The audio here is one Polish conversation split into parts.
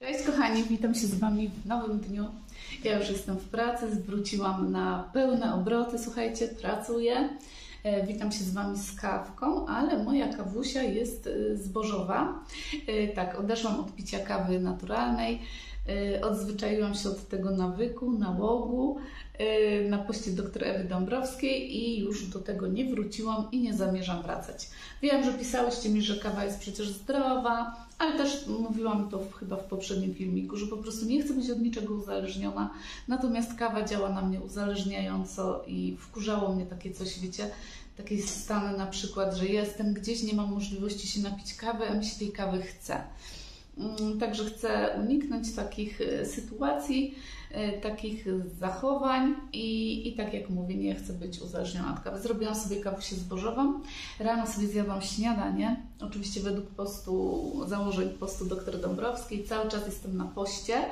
Cześć kochani, witam się z Wami w nowym dniu. Ja już jestem w pracy, zwróciłam na pełne obroty, słuchajcie, pracuję. E, Witam się z Wami z kawką, ale moja kawusia jest e, zbożowa. E, Tak, odeszłam od picia kawy naturalnej. Odzwyczaiłam się od tego nawyku, nałogu na poście dr Ewy Dąbrowskiej i już do tego nie wróciłam i nie zamierzam wracać. Wiem, że pisałyście mi, że kawa jest przecież zdrowa, ale też mówiłam to w, chyba w poprzednim filmiku, że po prostu nie chcę być od niczego uzależniona. Natomiast kawa działa na mnie uzależniająco i wkurzało mnie takie coś, wiecie, takie stany na przykład, że jestem gdzieś, nie mam możliwości się napić kawy, a mi się tej kawy chce. Mm, Także chcę uniknąć takich e, sytuacji, takich zachowań i, i tak jak mówię, nie chcę być uzależniona od kawy. Zrobiłam sobie kawusię zbożową, rano sobie zjadłam śniadanie, oczywiście według postu, założeń postu dr Dąbrowskiej, cały czas jestem na poście.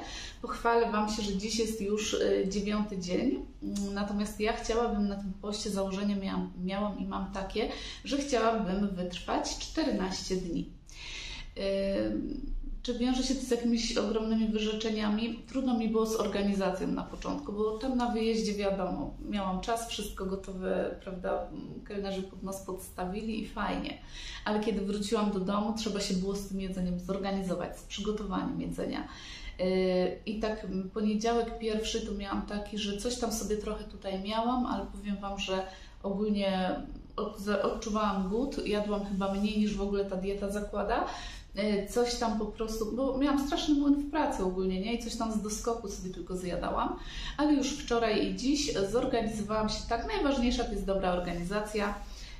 Pochwalę Wam się, że dziś jest już e, dziewiąty dzień, natomiast ja chciałabym na tym poście, założenie miałam, miałam i mam takie, że chciałabym wytrwać 14 dni. Ym, Czy wiąże się to z jakimiś ogromnymi wyrzeczeniami? Trudno mi było z organizacją na początku, bo tam na wyjeździe wiadomo, miałam czas, wszystko gotowe, prawda, kelnerzy pod nos podstawili i fajnie. Ale kiedy wróciłam do domu, trzeba się było z tym jedzeniem zorganizować, z przygotowaniem jedzenia. Yy, I tak poniedziałek pierwszy to miałam taki, że coś tam sobie trochę tutaj miałam, ale powiem Wam, że ogólnie odczuwałam głód, jadłam chyba mniej niż w ogóle ta dieta zakłada. Yy, Coś tam po prostu, bo miałam straszny młyn w pracy ogólnie, nie? I coś tam z doskoku sobie tylko zjadałam. Ale już wczoraj i dziś zorganizowałam się tak. Najważniejsza to jest dobra organizacja.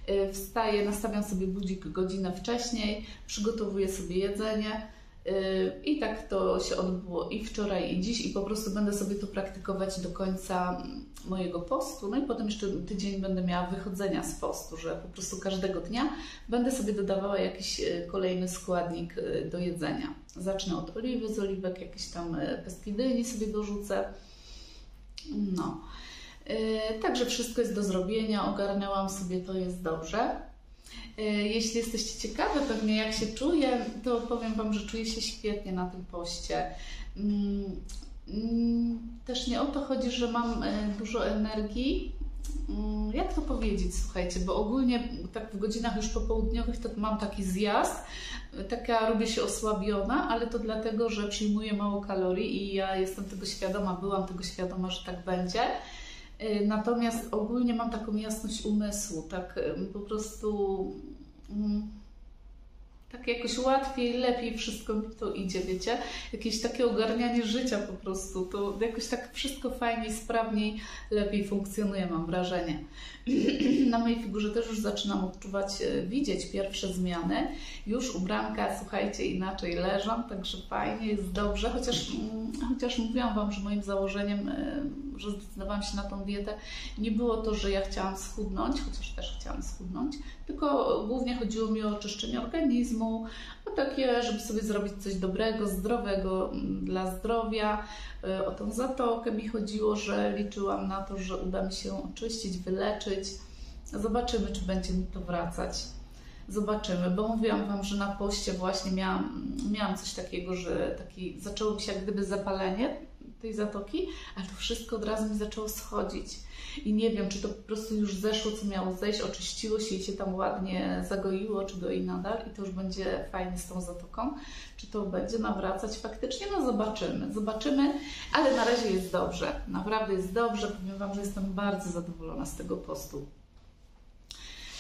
Yy, Wstaję, nastawiam sobie budzik godzinę wcześniej, przygotowuję sobie jedzenie. Yy, I tak to się odbyło i wczoraj, i dziś, i po prostu będę sobie to praktykować do końca mojego postu. No i potem jeszcze tydzień będę miała wychodzenia z postu, że po prostu każdego dnia będę sobie dodawała jakiś yy, kolejny składnik yy, do jedzenia. Zacznę od oliwy, z oliwek jakieś tam yy, pestki sobie dorzucę. No. Także wszystko jest do zrobienia, ogarnęłam sobie, to jest dobrze. Yy, Jeśli jesteście ciekawe pewnie jak się czuję, to powiem Wam, że czuję się świetnie na tym poście. Mm, mm, Też nie o to chodzi, że mam e, dużo energii. Mm, Jak to powiedzieć, słuchajcie, bo ogólnie tak w godzinach już popołudniowych to mam taki zjazd, taka robię się osłabiona, ale to dlatego, że przyjmuję mało kalorii i ja jestem tego świadoma, byłam tego świadoma, że tak będzie. Y, Natomiast ogólnie mam taką jasność umysłu, tak po prostu mm, tak jakoś łatwiej, lepiej wszystko mi to idzie, wiecie? Jakieś takie ogarnianie życia po prostu, to jakoś tak wszystko fajniej, sprawniej, lepiej funkcjonuje, mam wrażenie. Na mojej figurze też już zaczynam odczuwać, y, widzieć pierwsze zmiany. Już ubranka, słuchajcie, inaczej leżą, także fajnie, jest dobrze, chociaż, mm, chociaż mówiłam Wam, że moim założeniem, y, że zdecydowałam się na tą dietę, nie było to, że ja chciałam schudnąć, chociaż też chciałam schudnąć, tylko głównie chodziło mi o oczyszczenie organizmu, o takie, żeby sobie zrobić coś dobrego, zdrowego mm, dla zdrowia. Y, O tą zatokę mi chodziło, że liczyłam na to, że uda mi się oczyścić, wyleczyć. Zobaczymy, czy będzie mi to wracać. Zobaczymy, bo mówiłam Wam, że na poście właśnie miałam, miałam coś takiego, że taki, zaczęło mi się jak gdyby zapalenie tej zatoki, ale to wszystko od razu mi zaczęło schodzić. I nie wiem, czy to po prostu już zeszło, co miało zejść, oczyściło się i się tam ładnie zagoiło, czy goi nadal i to już będzie fajnie z tą zatoką. Czy to będzie nawracać faktycznie? No zobaczymy, zobaczymy, ale na razie jest dobrze. Naprawdę jest dobrze. Powiem Wam, że jestem bardzo zadowolona z tego postu.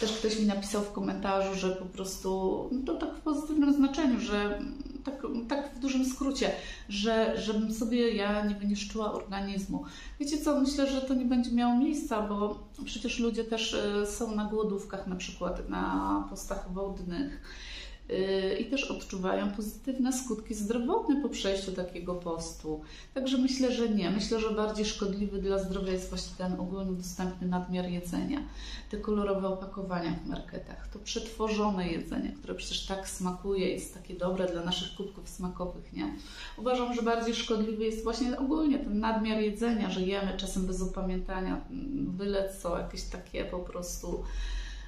Też ktoś mi napisał w komentarzu, że po prostu, no to tak w pozytywnym znaczeniu, że tak, tak w dużym skrócie, że żebym sobie ja nie wyniszczyła organizmu. Wiecie co, myślę, że to nie będzie miało miejsca, bo przecież ludzie też y, są na głodówkach na przykład, na postach wodnych i też odczuwają pozytywne skutki zdrowotne po przejściu takiego postu. Także myślę, że nie. Myślę, że bardziej szkodliwy dla zdrowia jest właśnie ten ogólnie dostępny nadmiar jedzenia. Te kolorowe opakowania w marketach, to przetworzone jedzenie, które przecież tak smakuje, jest takie dobre dla naszych kubków smakowych, nie? Uważam, że bardziej szkodliwy jest właśnie ogólnie ten nadmiar jedzenia, że jemy czasem bez opamiętania, byle co, jakieś takie po prostu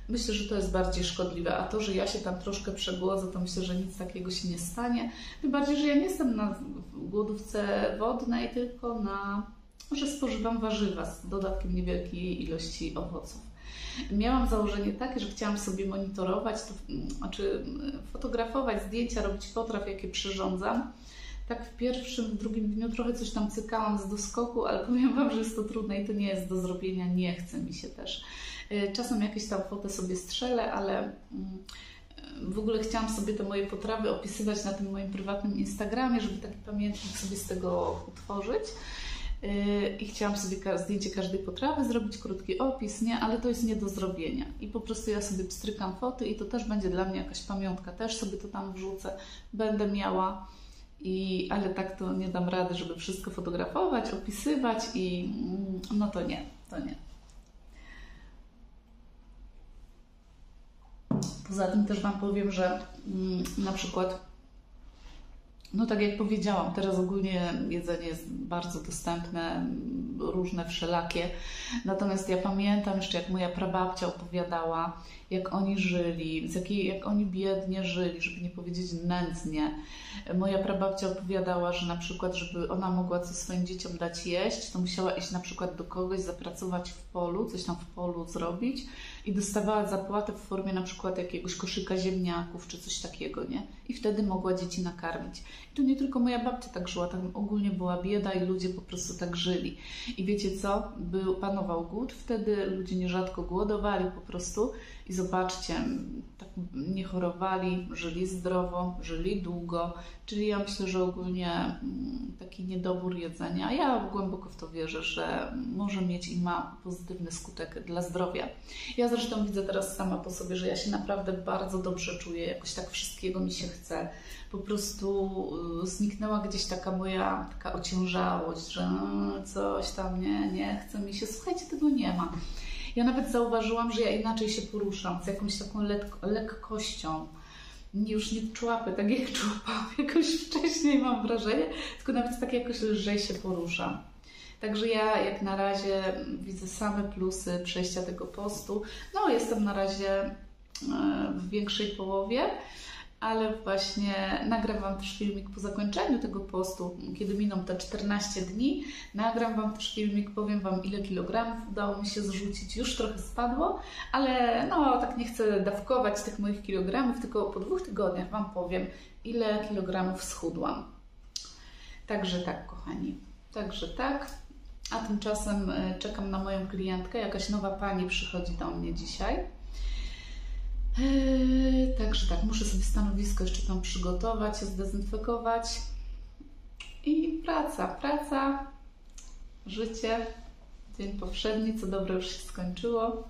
myślę, że to jest bardziej szkodliwe. A to, że ja się tam troszkę przegłodzę, to myślę, że nic takiego się nie stanie. Tym bardziej, że ja nie jestem na głodówce wodnej, tylko na, że spożywam warzywa z dodatkiem niewielkiej ilości owoców. Miałam założenie takie, że chciałam sobie monitorować, to, znaczy fotografować zdjęcia, robić potraw, jakie przyrządzam. Tak w pierwszym, drugim dniu trochę coś tam cykałam z doskoku, ale powiem Wam, że jest to trudne i to nie jest do zrobienia, nie chce mi się też. Y, czasem jakieś tam fotę sobie strzelę, ale mm, w ogóle chciałam sobie te moje potrawy opisywać na tym moim prywatnym Instagramie, żeby taki pamiętnik sobie z tego utworzyć. Y, I chciałam sobie zdjęcie każdej potrawy, zrobić krótki opis, nie, ale to jest nie do zrobienia. I po prostu ja sobie pstrykam foty i to też będzie dla mnie jakaś pamiątka, też sobie to tam wrzucę, będę miała. I, ale tak to nie dam rady, żeby wszystko fotografować, opisywać i mm, no to nie, to nie. Poza tym też Wam powiem, że mm, na przykład, no tak jak powiedziałam, teraz ogólnie jedzenie jest bardzo dostępne, różne, wszelakie. Natomiast ja pamiętam jeszcze, jak moja prababcia opowiadała, jak oni żyli, z jakiej, jak oni biednie żyli, żeby nie powiedzieć nędznie. Moja prababcia opowiadała, że na przykład, żeby ona mogła coś swoim dzieciom dać jeść, to musiała iść na przykład do kogoś, zapracować w polu, coś tam w polu zrobić i dostawała zapłatę w formie na przykład jakiegoś koszyka ziemniaków czy coś takiego, nie? I wtedy mogła dzieci nakarmić. I to nie tylko moja babcia tak żyła, tam ogólnie była bieda i ludzie po prostu tak żyli. I wiecie co? Był, panował głód, wtedy ludzie nierzadko głodowali po prostu i zobaczcie, tak nie chorowali, żyli zdrowo, żyli długo, czyli ja myślę, że ogólnie mm, taki niedobór jedzenia, ja głęboko w to wierzę, że może mieć i ma pozytywny skutek dla zdrowia. Ja zresztą widzę teraz sama po sobie, że ja się naprawdę bardzo dobrze czuję, jakoś tak wszystkiego mi się chce. Po prostu y, zniknęła gdzieś taka moja taka ociężałość, że mm, coś tam nie, nie chce mi się. Słuchajcie, tego nie ma. Ja nawet zauważyłam, że ja inaczej się poruszam, z jakąś taką lekkością. Już nie człapy, tak jak człapałam jakoś wcześniej, mam wrażenie, tylko nawet tak jakoś lżej się poruszam. Także ja jak na razie widzę same plusy przejścia tego postu. No, jestem na razie e, w większej połowie ale właśnie nagram Wam też filmik po zakończeniu tego postu, kiedy miną te 14 dni. Nagram Wam też filmik, powiem Wam ile kilogramów udało mi się zrzucić. Już trochę spadło, ale no tak nie chcę dawkować tych moich kilogramów, tylko po dwóch tygodniach Wam powiem ile kilogramów schudłam. Także tak, kochani. Także tak. A tymczasem e, czekam na moją klientkę. Jakaś nowa pani przychodzi do mnie dzisiaj. Eee, także tak, muszę sobie stanowisko jeszcze tam przygotować, zdezynfekować. I praca, praca, życie, dzień powszedni, co dobre już się skończyło.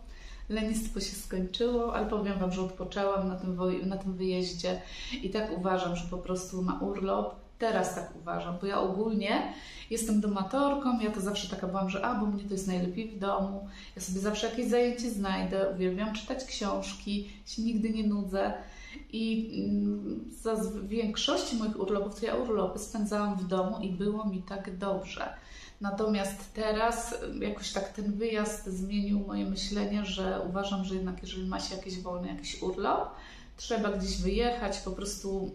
Lenistwo się skończyło, ale powiem Wam, że odpoczęłam na tym, na tym wyjeździe i tak uważam, że po prostu na urlop Teraz tak uważam, bo ja ogólnie jestem domatorką, ja to zawsze taka byłam, że a, bo mnie to jest najlepiej w domu, ja sobie zawsze jakieś zajęcie znajdę, uwielbiam czytać książki, się nigdy nie nudzę. I mm, za większości moich urlopów, to ja urlopy spędzałam w domu i było mi tak dobrze. Natomiast teraz jakoś tak ten wyjazd zmienił moje myślenie, że uważam, że jednak jeżeli ma się jakiś wolny jakiś urlop, trzeba gdzieś wyjechać, po prostu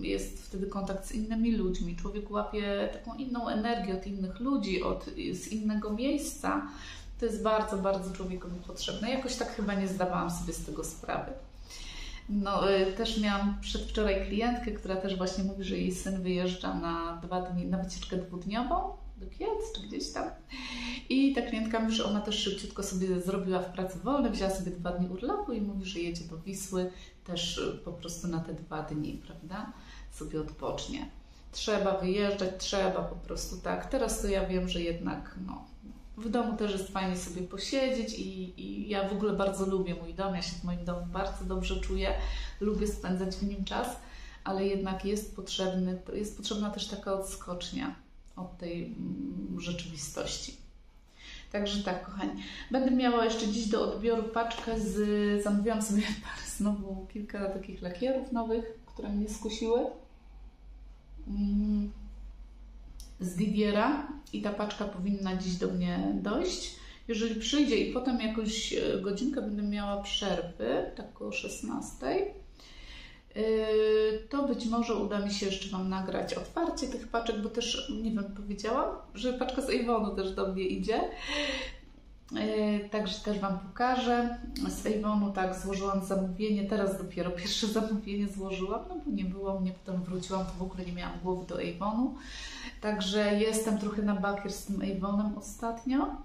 jest wtedy kontakt z innymi ludźmi. Człowiek łapie taką inną energię od innych ludzi, od, z innego miejsca. To jest bardzo, bardzo człowiekowi potrzebne. Jakoś tak chyba nie zdawałam sobie z tego sprawy. No, y, też miałam przedwczoraj klientkę, która też właśnie mówi, że jej syn wyjeżdża na dwa dni, na wycieczkę dwudniową do Kielc czy gdzieś tam. I ta klientka mówi, że ona też szybciutko sobie zrobiła w pracy wolne, wzięła sobie dwa dni urlopu i mówi, że jedzie do Wisły też y, po prostu na te dwa dni, prawda? Sobie odpocznie. Trzeba wyjeżdżać, trzeba po prostu tak. Teraz to ja wiem, że jednak no, w domu też jest fajnie sobie posiedzieć i, i, ja w ogóle bardzo lubię mój dom, ja się w moim domu bardzo dobrze czuję, lubię spędzać w nim czas, ale jednak jest potrzebny, jest potrzebna też taka odskocznia od tej mm, rzeczywistości. Także tak, kochani. Będę miała jeszcze dziś do odbioru paczkę z... Zamówiłam sobie znowu kilka takich lakierów nowych, które mnie skusiły. Mm, z Didiera i ta paczka powinna dziś do mnie dojść. Jeżeli przyjdzie i potem jakąś e, godzinkę będę miała przerwy, tak o 16, e, to być może uda mi się jeszcze Wam nagrać otwarcie tych paczek, bo też, nie wiem, powiedziałam, że paczka z Avonu też do mnie idzie. E, także też Wam pokażę. Z Avonu tak złożyłam zamówienie, teraz dopiero pierwsze zamówienie złożyłam, no bo nie było mnie, potem wróciłam, to w ogóle nie miałam głowy do Avonu. Także jestem trochę na bakier z tym Avonem ostatnio.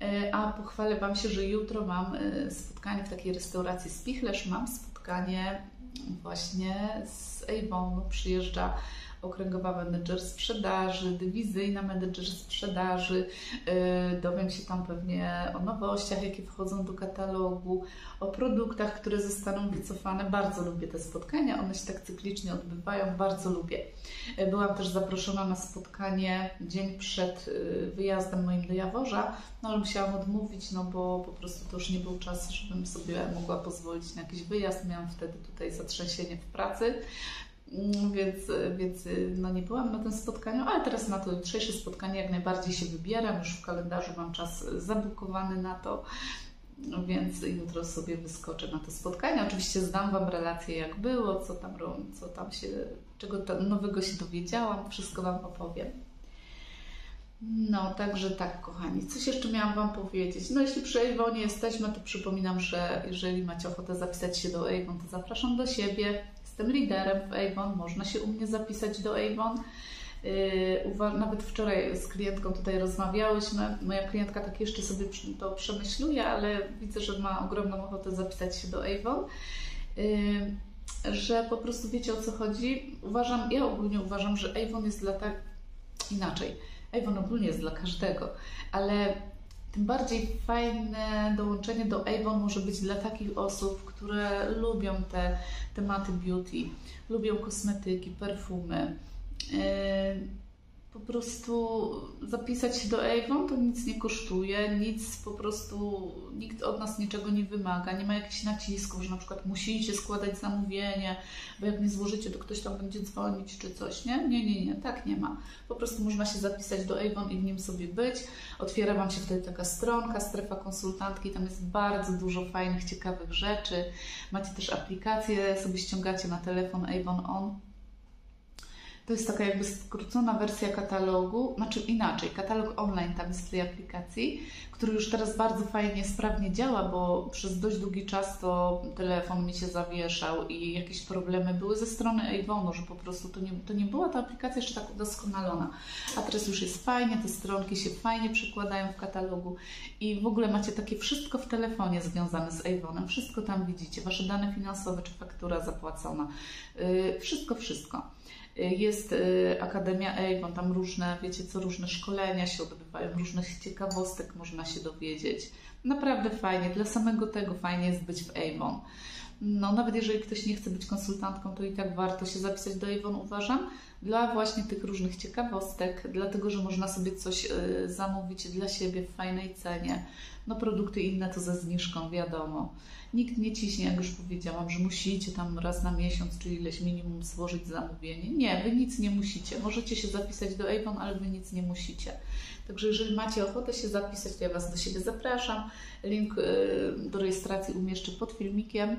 E, a pochwalę Wam się, że jutro mam spotkanie w takiej restauracji Spichlerz. Mam spotkanie właśnie z Avonu. Przyjeżdża okręgowa menedżer sprzedaży, dywizyjna menedżer sprzedaży. Y, dowiem się tam pewnie o nowościach, jakie wchodzą do katalogu, o produktach, które zostaną wycofane. Bardzo lubię te spotkania, one się tak cyklicznie odbywają, bardzo lubię. Y, byłam też zaproszona na spotkanie dzień przed y, wyjazdem moim do Jaworza, no ale musiałam odmówić, no bo po prostu to już nie był czas, żebym sobie mogła pozwolić na jakiś wyjazd. Miałam wtedy tutaj zatrzęsienie w pracy. Mm, więc, więc no nie byłam na tym spotkaniu, ale teraz na to jutrzejsze spotkanie jak najbardziej się wybieram. Już w kalendarzu mam czas zabukowany na to, więc jutro sobie wyskoczę na to spotkanie. Oczywiście zdam Wam relację, jak było, co tam, co tam się, czego nowego się dowiedziałam, wszystko Wam opowiem. No, także tak, kochani. Coś jeszcze miałam Wam powiedzieć. No, jeśli przy Avonie jesteśmy, to przypominam, że jeżeli macie ochotę zapisać się do Avon, to zapraszam do siebie. Jestem liderem w Avon, można się u mnie zapisać do Avon. Yy, nawet wczoraj z klientką tutaj rozmawiałyśmy. Moja klientka tak jeszcze sobie to przemyśluje, ale widzę, że ma ogromną ochotę zapisać się do Avon. Yy, że po prostu wiecie o co chodzi. Uważam, ja ogólnie uważam, że Avon jest dla tak inaczej. Avon ogólnie jest dla każdego, ale tym bardziej fajne dołączenie do Avon może być dla takich osób, które lubią te tematy beauty, lubią kosmetyki, perfumy. Po prostu zapisać się do Avon to nic nie kosztuje, nic po prostu, nikt od nas niczego nie wymaga, nie ma jakichś nacisków, że na przykład musicie składać zamówienie, bo jak nie złożycie, to ktoś tam będzie dzwonić czy coś, nie? Nie, nie, nie, tak nie ma. Po prostu można się zapisać do Avon i w nim sobie być. Otwiera Wam się wtedy taka stronka, strefa konsultantki, tam jest bardzo dużo fajnych, ciekawych rzeczy. Macie też aplikację, sobie ściągacie na telefon Avon On to jest taka jakby skrócona wersja katalogu, znaczy inaczej, katalog online tam jest w tej aplikacji, który już teraz bardzo fajnie, sprawnie działa, bo przez dość długi czas to telefon mi się zawieszał i jakieś problemy były ze strony Avonu, że po prostu to nie, to nie była ta aplikacja jeszcze tak udoskonalona. A teraz już jest fajnie, te stronki się fajnie przekładają w katalogu i w ogóle macie takie wszystko w telefonie związane z Avonem, wszystko tam widzicie, Wasze dane finansowe czy faktura zapłacona, yy, wszystko, wszystko. Jest y, Akademia Avon, tam różne, wiecie co, różne szkolenia się odbywają, różnych ciekawostek można się dowiedzieć. Naprawdę fajnie, dla samego tego fajnie jest być w Avon. No, nawet jeżeli ktoś nie chce być konsultantką, to i tak warto się zapisać do Avon, uważam, dla właśnie tych różnych ciekawostek, dlatego, że można sobie coś y, zamówić dla siebie w fajnej cenie. No, produkty inne to ze zniżką, wiadomo. Nikt nie ciśnie, jak już powiedziałam, że musicie tam raz na miesiąc czy ileś minimum złożyć zamówienie. Nie, wy nic nie musicie. Możecie się zapisać do Avon, ale wy nic nie musicie. Także jeżeli macie ochotę się zapisać, to ja Was do siebie zapraszam. Link y, do rejestracji umieszczę pod filmikiem.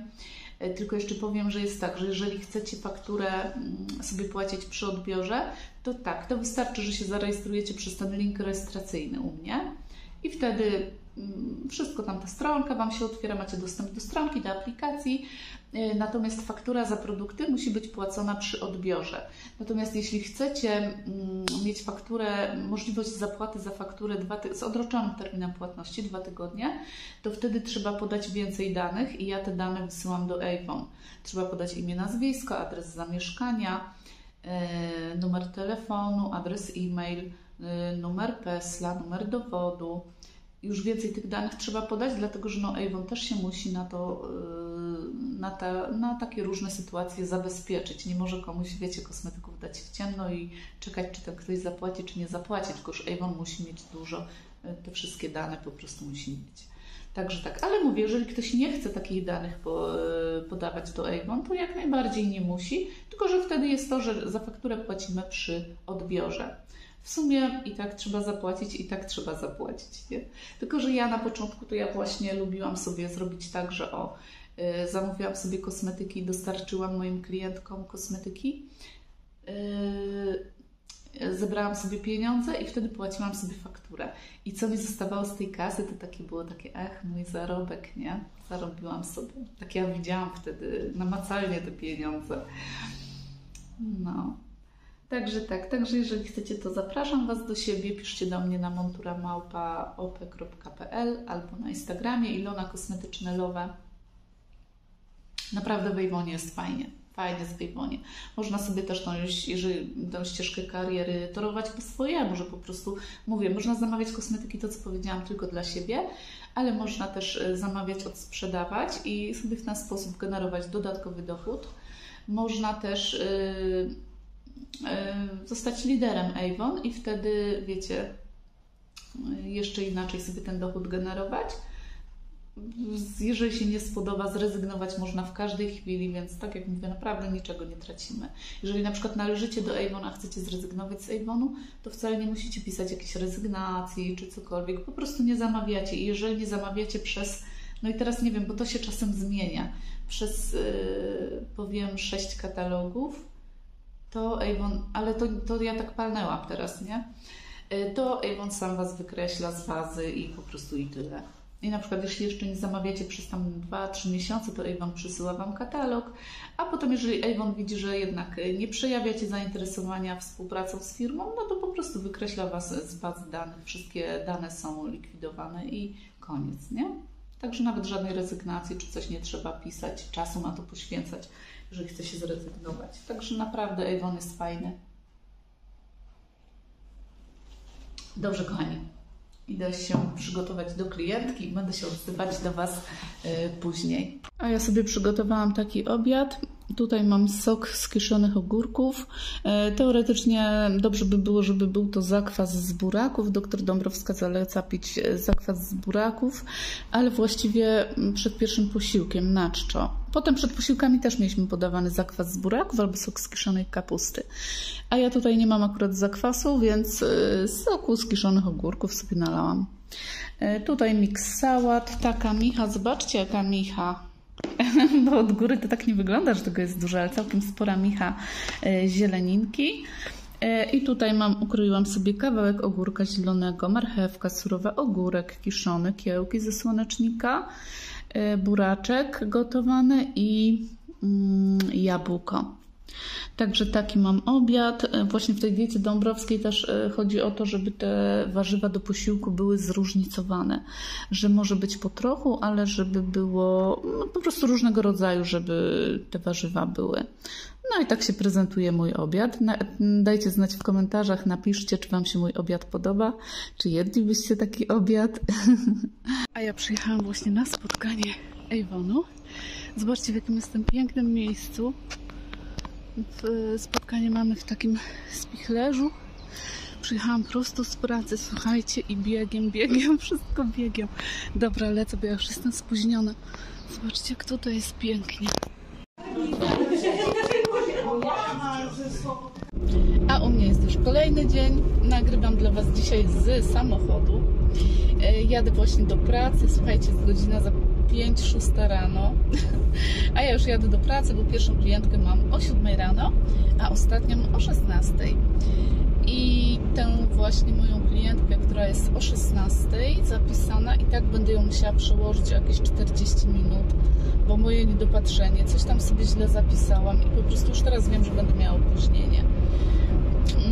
Y, tylko jeszcze powiem, że jest tak, że jeżeli chcecie fakturę mm, sobie płacić przy odbiorze, to tak, to wystarczy, że się zarejestrujecie przez ten link rejestracyjny u mnie i wtedy Mm, wszystko tam ta stronka Wam się otwiera, macie dostęp do stronki, do aplikacji, natomiast faktura za produkty musi być płacona przy odbiorze. Natomiast jeśli chcecie mm, mieć fakturę, możliwość zapłaty za fakturę z odroczonym terminem płatności, dwa tygodnie, to wtedy trzeba podać więcej danych i ja te dane wysyłam do Avon. Trzeba podać imię, nazwisko, adres zamieszkania, y, numer telefonu, adres e-mail, y, numer PESLA, numer dowodu, już więcej tych danych trzeba podać, dlatego że no Avon też się musi na to, yy, na, te, na takie różne sytuacje zabezpieczyć. Nie może komuś, wiecie, kosmetyków dać w ciemno i czekać, czy ten ktoś zapłaci, czy nie zapłaci, tylko już Avon musi mieć dużo, yy, te wszystkie dane po prostu musi mieć. Także tak, ale mówię, jeżeli ktoś nie chce takich danych yy, podawać do Avon, to jak najbardziej nie musi, tylko że wtedy jest to, że za fakturę płacimy przy odbiorze. W sumie i tak trzeba zapłacić, i tak trzeba zapłacić. Nie? Tylko, że ja na początku to ja właśnie lubiłam sobie zrobić tak, że o, y, zamówiłam sobie kosmetyki dostarczyłam moim klientkom kosmetyki. Y, zebrałam sobie pieniądze i wtedy płaciłam sobie fakturę. I co mi zostawało z tej kasy, to takie było takie, ech, mój zarobek, nie? Zarobiłam sobie. Tak ja widziałam wtedy namacalnie te pieniądze. No. Także tak, także jeżeli chcecie, to zapraszam Was do siebie. Piszcie do mnie na monturamałpa.op.pl albo na Instagramie Ilona Kosmetyczne Lowe. Naprawdę w jest fajnie. Fajnie z Ejwonie. Można sobie też tą, jeżeli tą ścieżkę kariery torować po swojemu, że po prostu, mówię, można zamawiać kosmetyki, to co powiedziałam, tylko dla siebie, ale można też e, zamawiać, odsprzedawać i sobie w ten sposób generować dodatkowy dochód. Można też... Yy, zostać liderem Avon i wtedy, wiecie, jeszcze inaczej sobie ten dochód generować. Jeżeli się nie spodoba, zrezygnować można w każdej chwili, więc tak jak mówię, naprawdę niczego nie tracimy. Jeżeli na przykład należycie do Avon, a chcecie zrezygnować z Avonu, to wcale nie musicie pisać jakiejś rezygnacji czy cokolwiek, po prostu nie zamawiacie. I jeżeli nie zamawiacie przez, no i teraz nie wiem, bo to się czasem zmienia, przez yy, powiem sześć katalogów, to Avon, ale to, to ja tak palnęłam teraz, nie? Y, to Avon sam Was wykreśla z bazy i po prostu i tyle. I na przykład, jeśli jeszcze nie zamawiacie przez tam 2-3 miesiące, to Avon przysyła Wam katalog, a potem, jeżeli Avon widzi, że jednak nie przejawiacie zainteresowania współpracą z firmą, no to po prostu wykreśla Was z bazy danych. Wszystkie dane są likwidowane i koniec, nie? Także nawet żadnej rezygnacji czy coś nie trzeba pisać, czasu na to poświęcać że chce się zrezygnować. Także naprawdę Avon jest fajny. Dobrze, kochani. Idę się przygotować do klientki i będę się odzywać do Was y, później. A ja sobie przygotowałam taki obiad. Tutaj mam sok z kiszonych ogórków. E, teoretycznie dobrze by było, żeby był to zakwas z buraków. Doktor Dąbrowska zaleca pić e, zakwas z buraków, ale właściwie mm, przed pierwszym posiłkiem na czczo. Potem przed posiłkami też mieliśmy podawany zakwas z buraków albo sok z kiszonej kapusty. A ja tutaj nie mam akurat zakwasu, więc e, soku z kiszonych ogórków sobie nalałam. Tutaj miks sałat, taka micha. Zobaczcie jaka micha bo od góry to tak nie wygląda, że tego jest dużo, ale całkiem spora micha e, zieleninki. E, I tutaj mam, ukroiłam sobie kawałek ogórka zielonego, marchewka, surowa, ogórek kiszony, kiełki ze słonecznika, e, buraczek gotowany i mm, jabłko. Także taki mam obiad. Właśnie w tej diecie dąbrowskiej też e, chodzi o to, żeby te warzywa do posiłku były zróżnicowane. Że może być po trochu, ale żeby było no, po prostu różnego rodzaju, żeby te warzywa były. No i tak się prezentuje mój obiad. Dajcie znać w komentarzach, napiszcie, czy Wam się mój obiad podoba, czy jedlibyście taki obiad. A ja przyjechałam właśnie na spotkanie Ejwonu. Zobaczcie, w jakim jestem pięknym miejscu spotkanie mamy w takim spichlerzu. Przyjechałam prosto z pracy, słuchajcie, i biegiem, biegiem, wszystko biegiem. Dobra, lecę, bo ja już jestem spóźniona. Zobaczcie, jak tutaj jest pięknie. A u mnie jest już kolejny dzień. Nagrywam dla Was dzisiaj z samochodu. E, jadę właśnie do pracy. Słuchajcie, jest godzina za 5-6 rano, a ja już jadę do pracy, bo pierwszą klientkę mam o 7 rano, a ostatnią o 16. I tę właśnie moją klientkę, która jest o 16 zapisana i tak będę ją musiała przełożyć o jakieś 40 minut, bo moje niedopatrzenie, coś tam sobie źle zapisałam i po prostu już teraz wiem, że będę miała opóźnienie.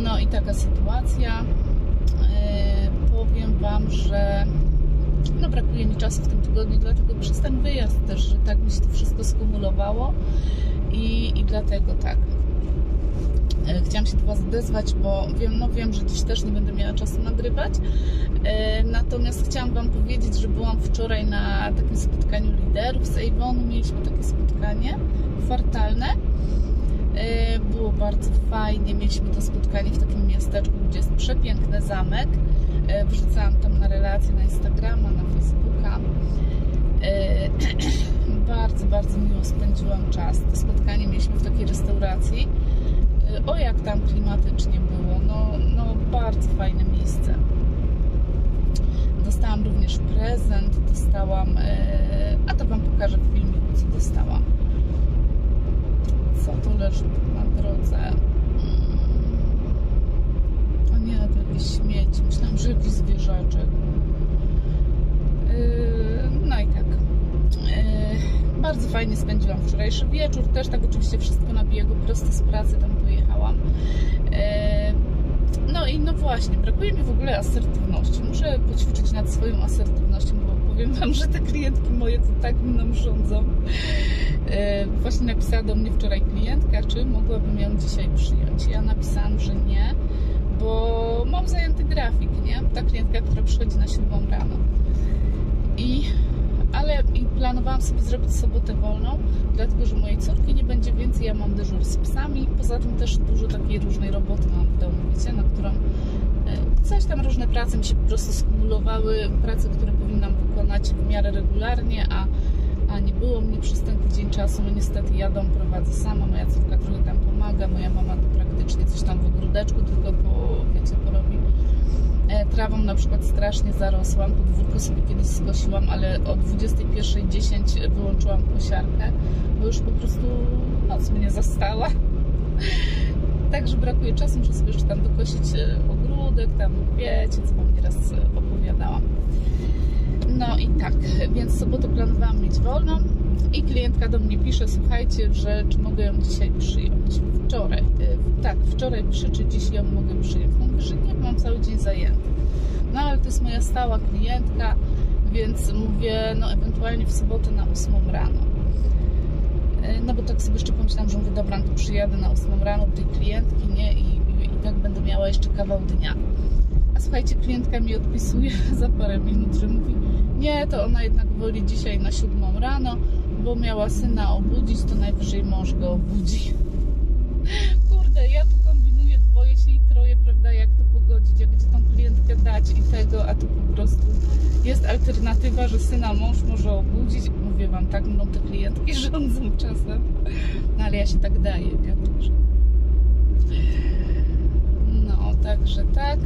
No i taka sytuacja. Yy, powiem Wam, że no brakuje mi czasu w tym tygodniu, dlatego przez ten wyjazd też, że tak mi się to wszystko skumulowało i, i dlatego tak. E, chciałam się do Was odezwać, bo wiem, no wiem, że dziś też nie będę miała czasu nagrywać. E, natomiast chciałam Wam powiedzieć, że byłam wczoraj na takim spotkaniu liderów z Avonu. Mieliśmy takie spotkanie kwartalne. E, było bardzo fajnie. Mieliśmy to spotkanie w takim miasteczku, gdzie jest przepiękny zamek. E, wrzucałam tam na relacje na Instagrama, na Facebooka. E, bardzo, bardzo miło spędziłam czas. To spotkanie mieliśmy w takiej restauracji. E, o jak tam klimatycznie było. No, no bardzo fajne miejsce. Dostałam również prezent, dostałam, a to Wam pokażę w filmiku, co dostałam. Co tu leży na drodze? Mm. O nie, to jakieś śmieci. Myślałam, że jakiś zwierzaczek. E, no i tak. E, bardzo fajnie spędziłam wczorajszy wieczór. Też tak oczywiście wszystko na biegu, prosto z pracy tam pojechałam. No i no właśnie, brakuje mi w ogóle asertywności. Muszę poćwiczyć nad swoją asertywnością, bo powiem Wam, że te klientki moje to tak mną rządzą. Właśnie napisała do mnie wczoraj klientka, czy mogłabym ją dzisiaj przyjąć. Ja napisałam, że nie, bo mam zajęty grafik, nie? Ta klientka, która przychodzi na 7 rano. I ale i planowałam sobie zrobić sobotę wolną, dlatego że mojej córki nie będzie więcej, ja mam dyżur z psami, poza tym też dużo takiej różnej roboty mam w domu, wiecie, na którą e, coś tam różne prace mi się po prostu skumulowały, prace, które powinnam wykonać w miarę regularnie, a, a nie było mnie przez ten tydzień czasu, no niestety ja dom prowadzę sama, moja córka trochę tam pomaga, moja mama praktycznie coś tam w ogródeczku tylko po, wiecie, porobi E, trawą na przykład strasznie zarosłam. Podwórko sobie kiedyś skosiłam, ale o 21.10 wyłączyłam kosiarkę, bo już po prostu noc mnie zastała. Także brakuje czasu, muszę sobie już tam dokosić e, ogródek, tam wiecie, co wam nieraz opowiadałam. No i tak, więc sobotę planowałam mieć wolną i klientka do mnie pisze, słuchajcie, że czy mogę ją dzisiaj przyjąć. Wczoraj, e, tak, wczoraj pisze, czy dziś ją mogę przyjąć. Mówię, że nie, mam cały dzień zajęty. No ale to jest moja stała klientka, więc mówię, no ewentualnie w sobotę na 8 rano. E, no bo tak sobie jeszcze pomyślałam, że mówię, dobra, no to przyjadę na 8 rano do tej klientki, nie, i, i, i tak będę miała jeszcze kawał dnia. A słuchajcie, klientka mi odpisuje za parę minut, że mówi, nie, to ona jednak woli dzisiaj na 7 rano, bo miała syna obudzić, to najwyżej mąż go obudzi. Kurde, ja tu kombinuję dwoje się i troje, prawda, jak to pogodzić, jak gdzie tą klientkę dać i tego, a tu po prostu jest alternatywa, że syna mąż może obudzić. Mówię Wam, tak mną te klientki rządzą czasem, no ale ja się tak daję, wiadomo. No, także tak.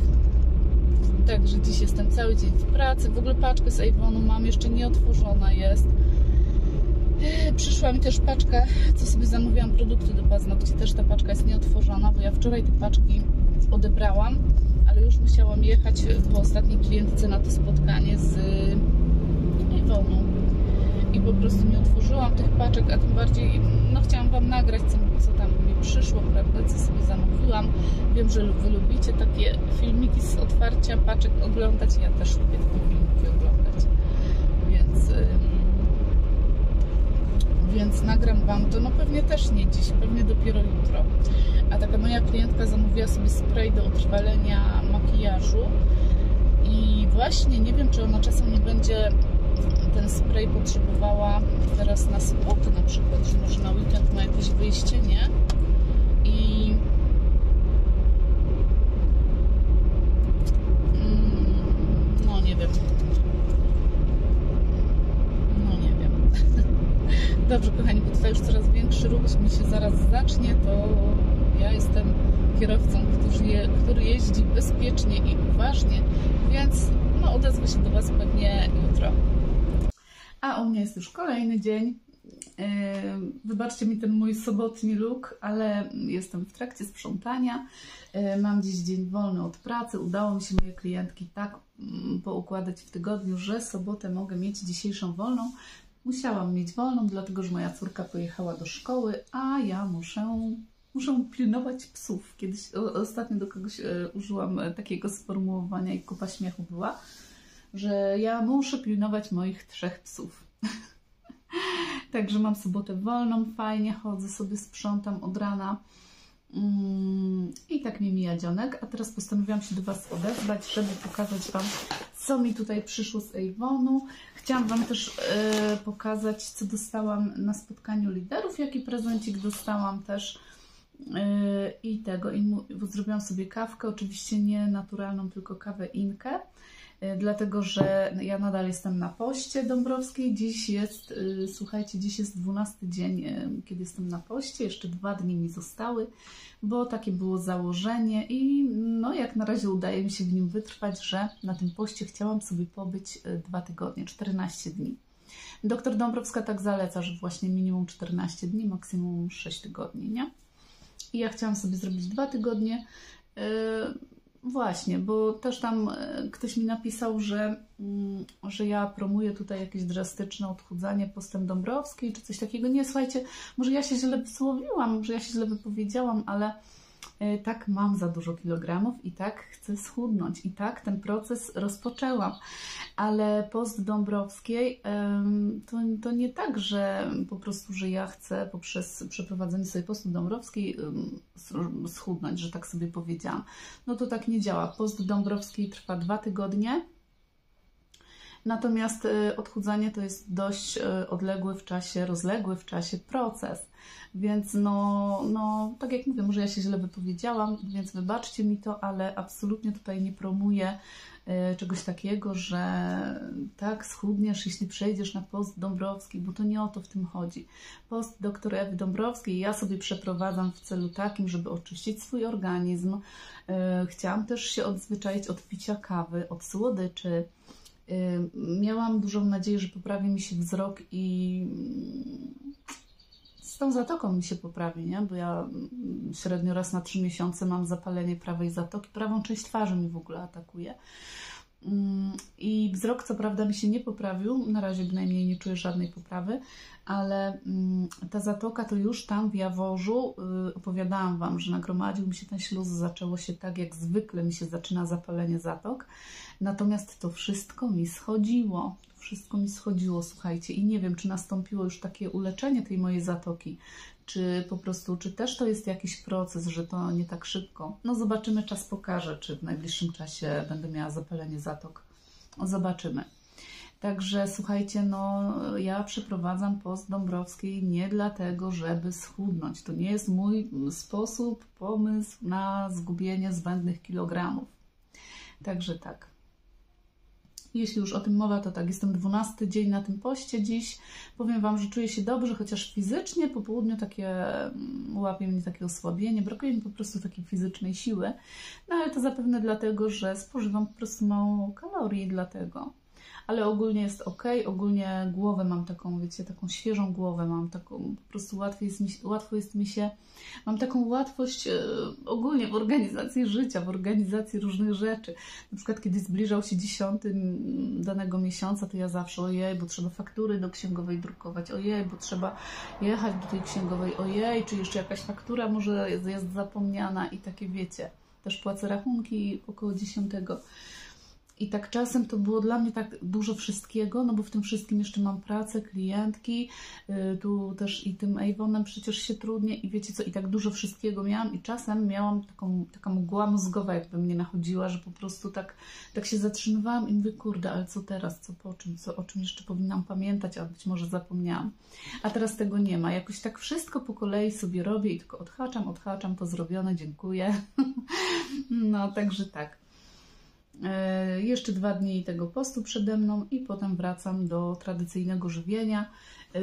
Także dziś jestem cały dzień w pracy. W ogóle paczkę z Avonu mam, jeszcze nie otworzona jest. Przyszła mi też paczka, co sobie zamówiłam, produkty do paznokci. Też ta paczka jest nieotworzona, bo ja wczoraj te paczki odebrałam, ale już musiałam jechać po ostatniej klientce na to spotkanie z Ewoną. I po prostu nie otworzyłam tych paczek, a tym bardziej, no chciałam Wam nagrać, co, co tam mi przyszło, prawda, co sobie zamówiłam. Wiem, że Wy lubicie takie filmiki z otwarcia paczek oglądać. Ja też lubię takie filmiki oglądać. Więc więc nagram Wam to, no pewnie też nie dziś, pewnie dopiero jutro. A taka moja klientka zamówiła sobie spray do utrwalenia makijażu i właśnie nie wiem, czy ona czasem nie będzie ten spray potrzebowała teraz na sobotę na przykład, że może na weekend ma jakieś wyjście, nie? I mm, no nie wiem. Dobrze, kochani, bo tutaj już coraz większy ruch mi się zaraz zacznie, to ja jestem kierowcą, który, je, który jeździ bezpiecznie i uważnie, więc no, odezwę się do Was pewnie jutro. A u mnie jest już kolejny dzień. Yy, wybaczcie mi ten mój sobotni look, ale jestem w trakcie sprzątania. Yy, mam dziś dzień wolny od pracy. Udało mi się moje klientki tak mm, poukładać w tygodniu, że sobotę mogę mieć dzisiejszą wolną. Musiałam mieć wolną, dlatego że moja córka pojechała do szkoły, a ja muszę, muszę pilnować psów. Kiedyś ostatnio do kogoś e, użyłam e, takiego sformułowania i kupa śmiechu była, że ja muszę pilnować moich trzech psów. Także mam sobotę wolną, fajnie chodzę sobie, sprzątam od rana. Mm, I tak mi mija dzionek, a teraz postanowiłam się do Was odezwać, żeby pokazać Wam, co mi tutaj przyszło z Avonu. Chciałam Wam też yy, pokazać, co dostałam na spotkaniu liderów, jaki prezencik dostałam też. i tego, i mu, zrobiłam sobie kawkę, oczywiście nie naturalną, tylko kawę inkę, dlatego że ja nadal jestem na poście dąbrowskiej. Dziś jest, słuchajcie, dziś jest 12 dzień, kiedy jestem na poście, jeszcze dwa dni mi zostały, bo takie było założenie i no jak na razie udaje mi się w nim wytrwać, że na tym poście chciałam sobie pobyć dwa tygodnie, 14 dni. Doktor Dąbrowska tak zaleca, że właśnie minimum 14 dni, maksimum 6 tygodni, nie? I ja chciałam sobie zrobić dwa tygodnie. Właśnie, bo też tam yy, ktoś mi napisał, że, yy, że ja promuję tutaj jakieś drastyczne odchudzanie postęp Dąbrowskiej, czy coś takiego. Nie, słuchajcie, może ja się źle wysłowiłam, może ja się źle wypowiedziałam, ale E, tak mam za dużo kilogramów i tak chcę schudnąć i tak ten proces rozpoczęłam. Ale post Dąbrowskiej to, to nie tak, że po prostu, że ja chcę poprzez przeprowadzenie sobie postu Dąbrowskiej schudnąć, że tak sobie powiedziałam. No to tak nie działa. Post Dąbrowskiej trwa dwa tygodnie. Natomiast e, odchudzanie to jest dość e, odległy w czasie, rozległy w czasie proces. Więc no, no, tak jak mówię, może ja się źle wypowiedziałam, więc wybaczcie mi to, ale absolutnie tutaj nie promuję e, czegoś takiego, że tak schudniesz, jeśli przejdziesz na post Dąbrowski, bo to nie o to w tym chodzi. Post dr Ewy Dąbrowskiej ja sobie przeprowadzam w celu takim, żeby oczyścić swój organizm. E, chciałam też się odzwyczaić od picia kawy, od słodyczy. E, miałam dużą nadzieję, że poprawi mi się wzrok i z tą zatoką mi się poprawi, nie? bo ja mm, średnio raz na trzy miesiące mam zapalenie prawej zatoki, prawą część twarzy mi w ogóle atakuje. Mm, I wzrok, co prawda, mi się nie poprawił, na razie bynajmniej nie czuję żadnej poprawy, ale mm, ta zatoka to już tam w Jaworzu y, opowiadałam Wam, że nagromadził mi się ten śluz, zaczęło się tak, jak zwykle mi się zaczyna zapalenie zatok, natomiast to wszystko mi schodziło wszystko mi schodziło, słuchajcie, i nie wiem, czy nastąpiło już takie uleczenie tej mojej zatoki, czy po prostu, czy też to jest jakiś proces, że to nie tak szybko. No zobaczymy, czas pokaże, czy w najbliższym czasie będę miała zapalenie zatok. Zobaczymy. Także słuchajcie, no ja przeprowadzam post Dąbrowskiej nie dlatego, żeby schudnąć. To nie jest mój sposób, pomysł na zgubienie zbędnych kilogramów. Także tak. Jeśli już o tym mowa, to tak, jestem 12 dzień na tym poście dziś. Powiem Wam, że czuję się dobrze, chociaż fizycznie po południu takie mm, łapie mnie takie osłabienie, brakuje mi po prostu takiej fizycznej siły. No ale to zapewne dlatego, że spożywam po prostu mało kalorii, dlatego ale ogólnie jest ok. Ogólnie głowę mam taką, wiecie, taką świeżą głowę mam, taką po prostu łatwo jest mi, łatwo jest mi się, mam taką łatwość e, ogólnie w organizacji życia, w organizacji różnych rzeczy. Na przykład, kiedy zbliżał się dziesiąty danego miesiąca, to ja zawsze ojej, bo trzeba faktury do księgowej drukować, ojej, bo trzeba jechać do tej księgowej, ojej, czy jeszcze jakaś faktura może jest, jest zapomniana i takie wiecie. Też płacę rachunki około dziesiątego. I tak czasem to było dla mnie tak dużo wszystkiego, no bo w tym wszystkim jeszcze mam pracę, klientki, yy, tu też i tym Avonem przecież się trudnie i wiecie co, i tak dużo wszystkiego miałam i czasem miałam taką, taka mgła mózgowa jakby mnie nachodziła, że po prostu tak, tak się zatrzymywałam i mówię, kurde, ale co teraz, co po czym, co, o czym jeszcze powinnam pamiętać, a być może zapomniałam. A teraz tego nie ma, jakoś tak wszystko po kolei sobie robię i tylko odhaczam, odhaczam, to zrobione, dziękuję. no, także tak. E, jeszcze dwa dni tego postu przede mną i potem wracam do tradycyjnego żywienia. E,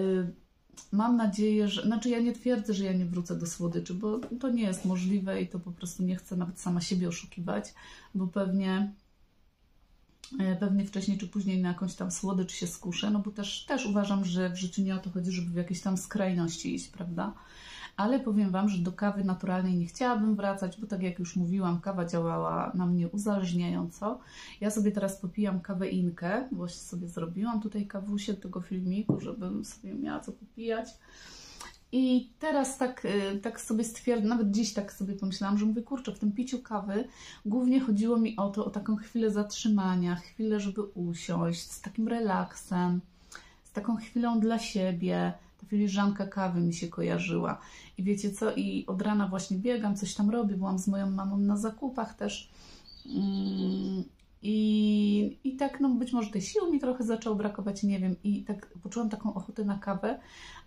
mam nadzieję, że, znaczy ja nie twierdzę, że ja nie wrócę do słodyczy, bo to nie jest możliwe i to po prostu nie chcę nawet sama siebie oszukiwać, bo pewnie e, pewnie wcześniej czy później na jakąś tam słodycz się skuszę, no bo też, też uważam, że w życiu nie o to chodzi, żeby w jakieś tam skrajności iść, prawda? Ale powiem Wam, że do kawy naturalnej nie chciałabym wracać, bo tak jak już mówiłam, kawa działała na mnie uzależniająco. Ja sobie teraz popijam kawę inkę, właśnie sobie zrobiłam tutaj kawusie tego filmiku, żebym sobie miała co popijać. I teraz tak, y, tak sobie stwierdzam, nawet dziś tak sobie pomyślałam, że mówię, kurczę, w tym piciu kawy głównie chodziło mi o to, o taką chwilę zatrzymania, chwilę, żeby usiąść, z takim relaksem, z taką chwilą dla siebie, filiżanka kawy mi się kojarzyła. I wiecie co? I od rana właśnie biegam, coś tam robię, byłam z moją mamą na zakupach też. Mm, I, I tak, no być może tej siły mi trochę zaczęło brakować, nie wiem. I tak poczułam taką ochotę na kawę,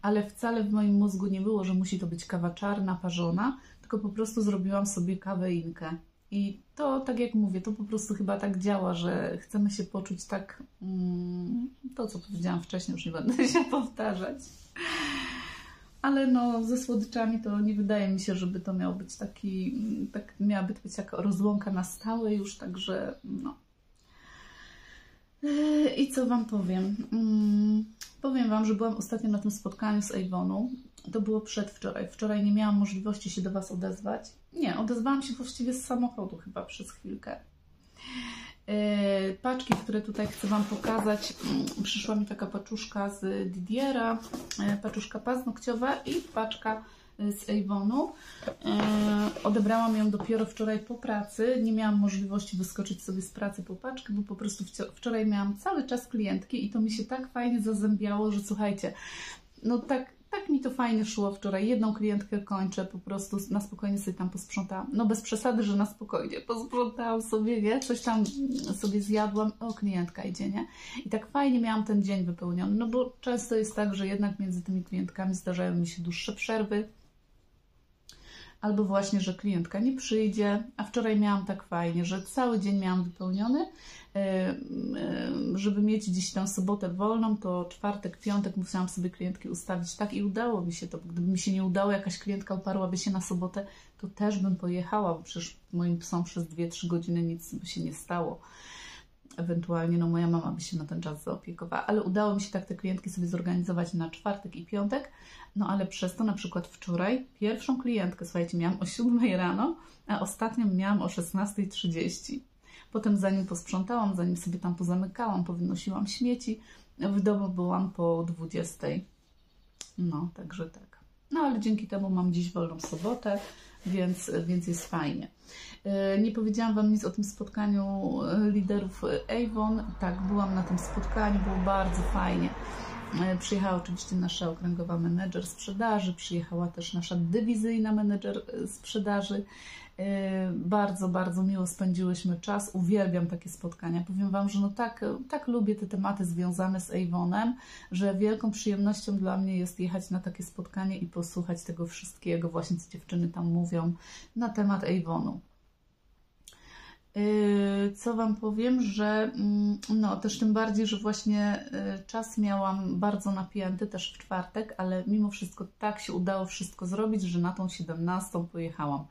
ale wcale w moim mózgu nie było, że musi to być kawa czarna, parzona, tylko po prostu zrobiłam sobie kaweinkę. I to, tak jak mówię, to po prostu chyba tak działa, że chcemy się poczuć tak, mm, to co powiedziałam wcześniej, już nie będę się powtarzać. Ale no, ze słodyczami to nie wydaje mi się, żeby to miał być taki, tak miałaby to być taka rozłąka na stałe już, także no. Yy, I co Wam powiem? Mm, powiem Wam, że byłam ostatnio na tym spotkaniu z Avoną. To było przedwczoraj. Wczoraj nie miałam możliwości się do Was odezwać. Nie, odezwałam się właściwie z samochodu chyba przez chwilkę. Yy, paczki, które tutaj chcę Wam pokazać, przyszła mi taka paczuszka z Didiera, yy, paczuszka paznokciowa i paczka z Avonu. Odebrałam ją dopiero wczoraj po pracy. Nie miałam możliwości wyskoczyć sobie z pracy po paczkę, bo po prostu wczoraj miałam cały czas klientki i to mi się tak fajnie zazębiało, że słuchajcie, no tak, tak mi to fajnie szło wczoraj. Jedną klientkę kończę, po prostu na spokojnie sobie tam posprzątałam. No bez przesady, że na spokojnie posprzątałam sobie, nie? Coś tam sobie zjadłam. O, klientka idzie, nie? I tak fajnie miałam ten dzień wypełniony, no bo często jest tak, że jednak między tymi klientkami zdarzają mi się dłuższe przerwy albo właśnie, że klientka nie przyjdzie, a wczoraj miałam tak fajnie, że cały dzień miałam wypełniony. Żeby mieć dziś tę sobotę wolną, to czwartek, piątek musiałam sobie klientki ustawić tak i udało mi się to. Gdyby mi się nie udało, jakaś klientka uparłaby się na sobotę, to też bym pojechała, bo przecież moim psom przez 2-3 godziny nic by się nie stało ewentualnie no moja mama by się na ten czas zaopiekowała, ale udało mi się tak te klientki sobie zorganizować na czwartek i piątek, no ale przez to na przykład wczoraj pierwszą klientkę, słuchajcie, miałam o 7 rano, a ostatnią miałam o 16.30. Potem zanim posprzątałam, zanim sobie tam pozamykałam, powynosiłam śmieci, w domu byłam po 20. No, także tak. No ale dzięki temu mam dziś wolną sobotę, więc, więc jest fajnie. E, nie powiedziałam Wam nic o tym spotkaniu e, liderów Avon. Tak, byłam na tym spotkaniu, było bardzo fajnie. E, przyjechała oczywiście nasza okręgowa menedżer sprzedaży, przyjechała też nasza dywizyjna menedżer sprzedaży. Bardzo, bardzo miło spędziłyśmy czas. Uwielbiam takie spotkania. Powiem Wam, że no tak, tak lubię te tematy związane z Avonem, że wielką przyjemnością dla mnie jest jechać na takie spotkanie i posłuchać tego wszystkiego, właśnie co dziewczyny tam mówią na temat Avonu. Yy, co Wam powiem, że mm, no też tym bardziej, że właśnie yy, czas miałam bardzo napięty też w czwartek, ale mimo wszystko tak się udało wszystko zrobić, że na tą 17 pojechałam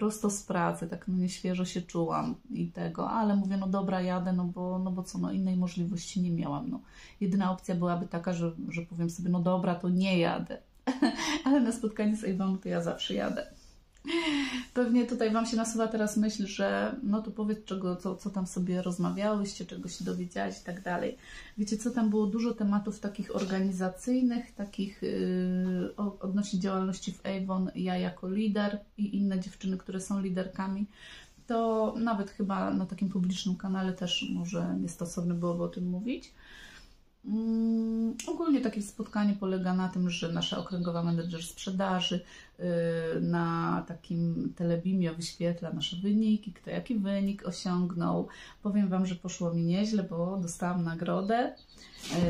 prosto z pracy, tak no nieświeżo się czułam i tego, ale mówię, no dobra, jadę, no bo, no bo co, no innej możliwości nie miałam, no. Jedyna opcja byłaby taka, że, że powiem sobie, no dobra, to nie jadę, ale na spotkanie z Ewoną to ja zawsze jadę. Pewnie tutaj Wam się nasuwa teraz myśl, że no to powiedz, czego, co, co tam sobie rozmawiałyście, czego się dowiedziałaś i tak dalej. Wiecie co, tam było dużo tematów takich organizacyjnych, takich yy, odnośnie działalności w Avon, ja jako lider i inne dziewczyny, które są liderkami. To nawet chyba na takim publicznym kanale też może niestosowne byłoby o tym mówić. Mm, ogólnie takie spotkanie polega na tym, że nasza okręgowa menedżer sprzedaży y, na takim telebimie wyświetla nasze wyniki, kto jaki wynik osiągnął. Powiem Wam, że poszło mi nieźle, bo dostałam nagrodę.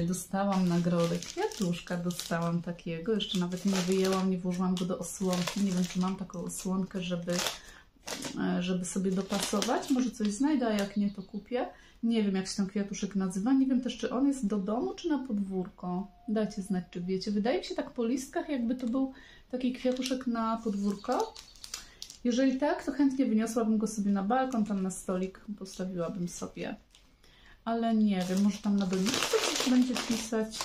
Y, dostałam nagrodę kwiatuszka, dostałam takiego. Jeszcze nawet nie wyjęłam, nie włożyłam go do osłonki. Nie wiem, czy mam taką osłonkę, żeby, y, żeby sobie dopasować. Może coś znajdę, a jak nie, to kupię. Nie wiem, jak się ten kwiatuszek nazywa. Nie wiem też, czy on jest do domu, czy na podwórko. Dajcie znać, czy wiecie. Wydaje mi się tak po listkach, jakby to był taki kwiatuszek na podwórko. Jeżeli tak, to chętnie wyniosłabym go sobie na balkon, tam na stolik postawiłabym sobie. Ale nie wiem, może tam na doniczce coś będzie pisać.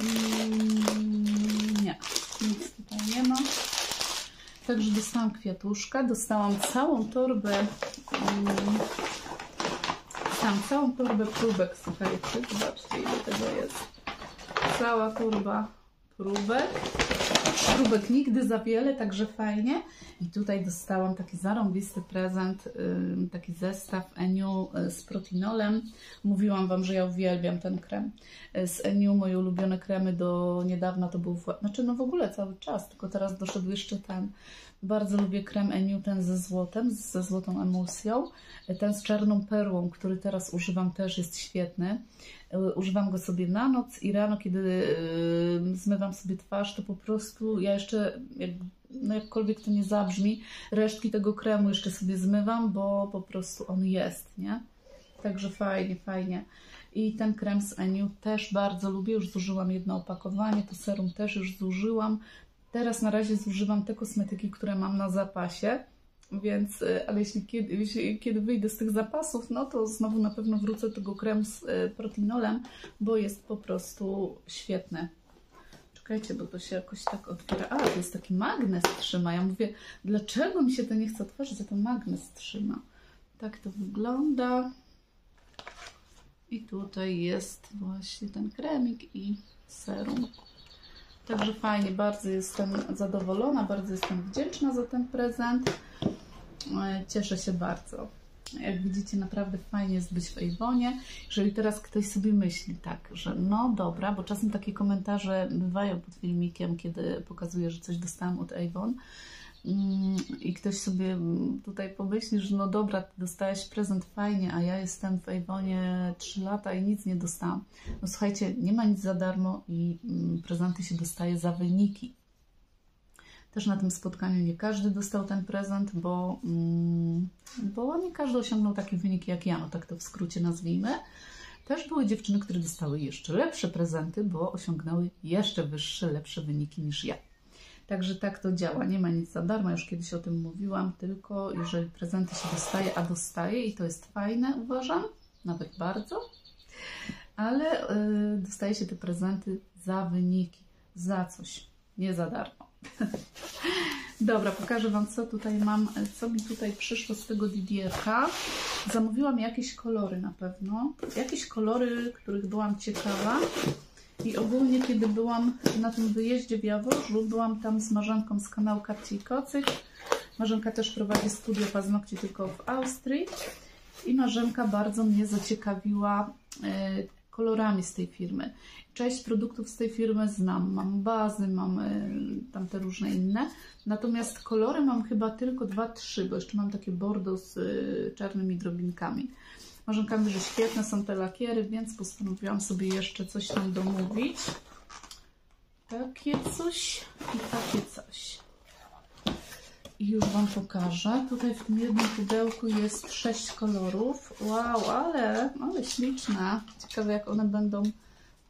Mm, nie, nic tutaj nie ma. Także dostałam kwiatuszka, dostałam całą torbę, um, dostałam całą torbę próbek, słuchajcie, zobaczcie ile tego jest. Cała torba próbek. Próbek nigdy za wiele, także fajnie. I tutaj dostałam taki zarąbisty prezent, taki zestaw Eniu y, z protinolem. Mówiłam Wam, że ja uwielbiam ten krem. Y, z Eniu moje ulubione kremy do niedawna to był, znaczy no w ogóle cały czas, tylko teraz doszedł jeszcze ten. Bardzo lubię krem Eniu, ten ze złotem, ze złotą emulsją. Ten z czarną perłą, który teraz używam też jest świetny. Używam go sobie na noc i rano, kiedy zmywam sobie twarz, to po prostu ja jeszcze jak no jakkolwiek to nie zabrzmi, resztki tego kremu jeszcze sobie zmywam, bo po prostu on jest, nie? Także fajnie, fajnie. I ten krem z Eniu też bardzo lubię. Już zużyłam jedno opakowanie, to serum też już zużyłam. Teraz na razie zużywam te kosmetyki, które mam na zapasie. Więc, e, ale jeśli kiedy, kiedy wyjdę z tych zapasów, no to znowu na pewno wrócę tego kremu z e, protinolem, bo jest po prostu świetny. Czekajcie, bo to się jakoś tak otwiera. A, to jest taki magnes trzyma. Ja mówię, dlaczego mi się to nie chce otworzyć, że to magnes trzyma. Tak to wygląda. I tutaj jest właśnie ten kremik i serum. Także fajnie, bardzo jestem zadowolona, bardzo jestem wdzięczna za ten prezent. E, cieszę się bardzo. Jak widzicie, naprawdę fajnie jest być w Avonie. Jeżeli teraz ktoś sobie myśli tak, że no dobra, bo czasem takie komentarze bywają pod filmikiem, kiedy pokazuję, że coś dostałam od Avon, i ktoś sobie tutaj pomyśli, że no dobra, dostałeś prezent fajnie, a ja jestem w Avonie 3 lata i nic nie dostałam. No słuchajcie, nie ma nic za darmo i mm, prezenty się dostaje za wyniki. Też na tym spotkaniu nie każdy dostał ten prezent, bo, mm, bo nie każdy osiągnął takie wyniki jak ja, no tak to w skrócie nazwijmy. Też były dziewczyny, które dostały jeszcze lepsze prezenty, bo osiągnęły jeszcze wyższe, lepsze wyniki niż ja. Także tak to działa. Nie ma nic za darmo, już kiedyś o tym mówiłam, tylko jeżeli prezenty się dostaje, a dostaje i to jest fajne, uważam, nawet bardzo, ale yy, dostaje się te prezenty za wyniki, za coś, nie za darmo. Dobra, pokażę Wam, co tutaj mam, co mi tutaj przyszło z tego DDR-ka. Zamówiłam jakieś kolory na pewno, jakieś kolory, których byłam ciekawa. I ogólnie, kiedy byłam na tym wyjeździe w Jaworzu, byłam tam z Marzenką z kanału Kapci i Kocyk. Marzenka też prowadzi studio paznokci tylko w Austrii. I Marzenka bardzo mnie zaciekawiła e, kolorami z tej firmy. Część produktów z tej firmy znam. Mam bazy, mam e, tam te różne inne. Natomiast kolory mam chyba tylko dwa, trzy, bo jeszcze mam takie bordo z e, czarnymi drobinkami. Marzenka mówi, że świetne są te lakiery, więc postanowiłam sobie jeszcze coś tam domówić. Takie coś i takie coś. I już Wam pokażę. Tutaj w tym jednym pudełku jest sześć kolorów. Wow, ale, ale śliczne. Ciekawe jak one będą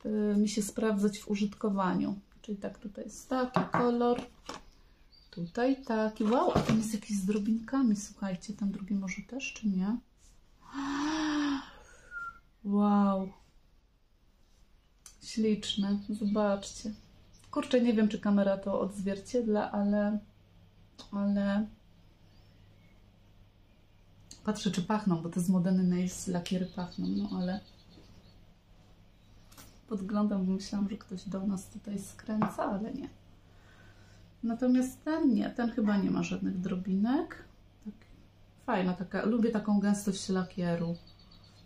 y, mi się sprawdzać w użytkowaniu. Czyli tak, tutaj jest taki kolor. Tutaj taki. Wow, a ten jest jakiś z drobinkami. Słuchajcie, ten drugi może też, czy nie? Wow. Śliczne. Zobaczcie. Kurczę, nie wiem, czy kamera to odzwierciedla, ale... Ale... Patrzę, czy pachną, bo to z Modeny Nails lakiery pachną, no ale... Podglądam, bo myślałam, że ktoś do nas tutaj skręca, ale nie. Natomiast ten nie, ten chyba nie ma żadnych drobinek. Tak, fajna taka, lubię taką gęstość lakieru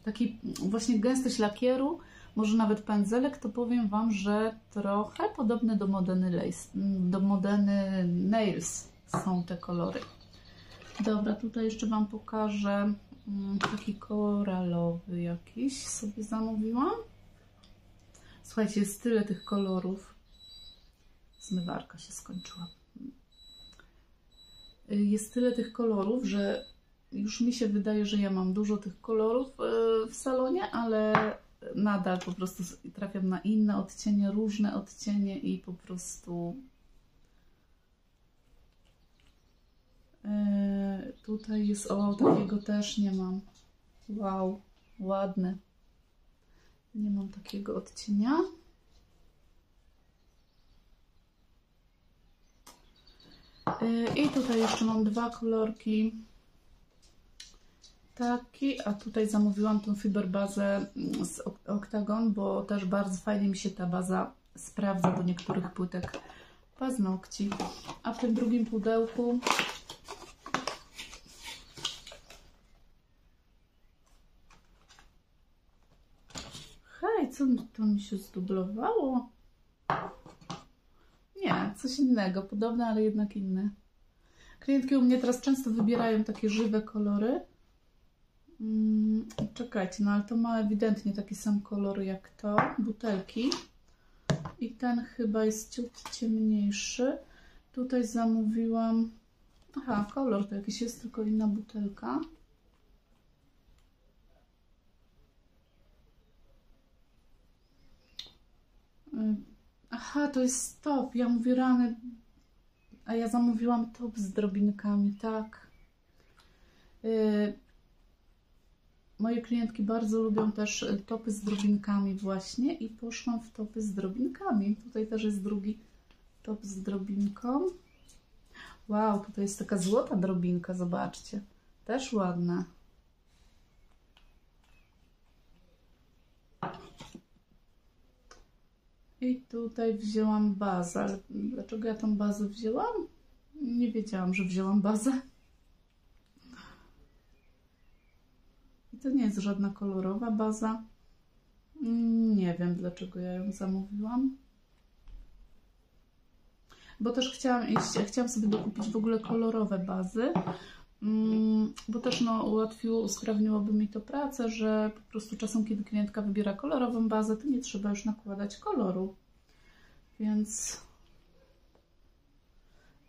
taki właśnie gęstość lakieru, może nawet pędzelek, to powiem Wam, że trochę podobne do Modeny, Lace, do Modeny Nails są te kolory. Dobra, tutaj jeszcze Wam pokażę mm, taki koralowy jakiś sobie zamówiłam. Słuchajcie, jest tyle tych kolorów. Zmywarka się skończyła. Jest tyle tych kolorów, że już mi się wydaje, że ja mam dużo tych kolorów e, w salonie, ale nadal po prostu trafiam na inne odcienie, różne odcienie i po prostu e, tutaj jest, o takiego też nie mam. Wow, ładne. Nie mam takiego odcienia. E, I tutaj jeszcze mam dwa kolorki taki, a tutaj zamówiłam tą fiberbazę mm, z Octagon, bo też bardzo fajnie mi się ta baza sprawdza do niektórych płytek paznokci. A w tym drugim pudełku Hej, co to mi się zdublowało? Nie, coś innego, podobne, ale jednak inne. Klientki u mnie teraz często wybierają takie żywe kolory. Mm, czekajcie, no ale to ma ewidentnie taki sam kolor jak to, butelki. I ten chyba jest ciut ciemniejszy. Tutaj zamówiłam. Aha, kolor to jakiś jest, tylko inna butelka. Y, aha, to jest top. Ja mówię rany. A ja zamówiłam top z drobinkami, tak. Y, moje klientki bardzo lubią też topy z drobinkami właśnie i poszłam w topy z drobinkami. Tutaj też jest drugi top z drobinką. Wow, tutaj jest taka złota drobinka, zobaczcie. Też ładna. I tutaj wzięłam bazę. Dlaczego ja tą bazę wzięłam? Nie wiedziałam, że wzięłam bazę. To nie jest żadna kolorowa baza. Nie wiem, dlaczego ja ją zamówiłam. Bo też chciałam iść, chciałam sobie dokupić w ogóle kolorowe bazy. Mm, bo też no, ułatwiło, usprawniłoby mi to pracę, że po prostu czasem, kiedy klientka wybiera kolorową bazę, to nie trzeba już nakładać koloru. Więc...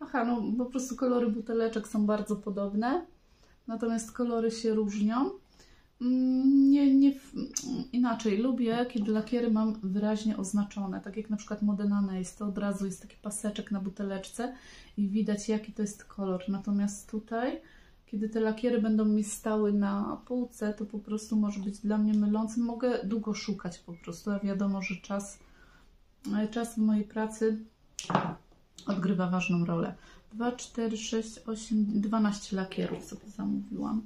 Aha, no po prostu kolory buteleczek są bardzo podobne, natomiast kolory się różnią. Mm, nie, nie, inaczej, lubię, kiedy lakiery mam wyraźnie oznaczone, tak jak na przykład Modena Nace, to od razu jest taki paseczek na buteleczce i widać jaki to jest kolor, natomiast tutaj kiedy te lakiery będą mi stały na półce, to po prostu może być dla mnie mylący. Mogę długo szukać po prostu, a wiadomo, że czas, e, czas w mojej pracy odgrywa ważną rolę. 2, 4, 6, 8, 12 lakierów sobie zamówiłam.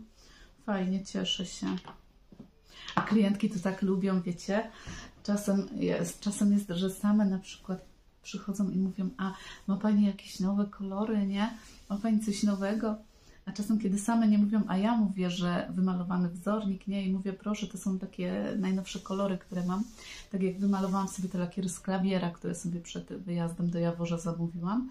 Fajnie, cieszę się. A klientki to tak lubią, wiecie. Czasem jest, czasem jest, że same na przykład przychodzą i mówią, a ma Pani jakieś nowe kolory, nie? Ma Pani coś nowego? A czasem, kiedy same nie mówią, a ja mówię, że wymalowany wzornik, nie? I mówię, proszę, to są takie najnowsze kolory, które mam. Tak jak wymalowałam sobie te lakiery z klawiera, które sobie przed wyjazdem do Jaworza zamówiłam.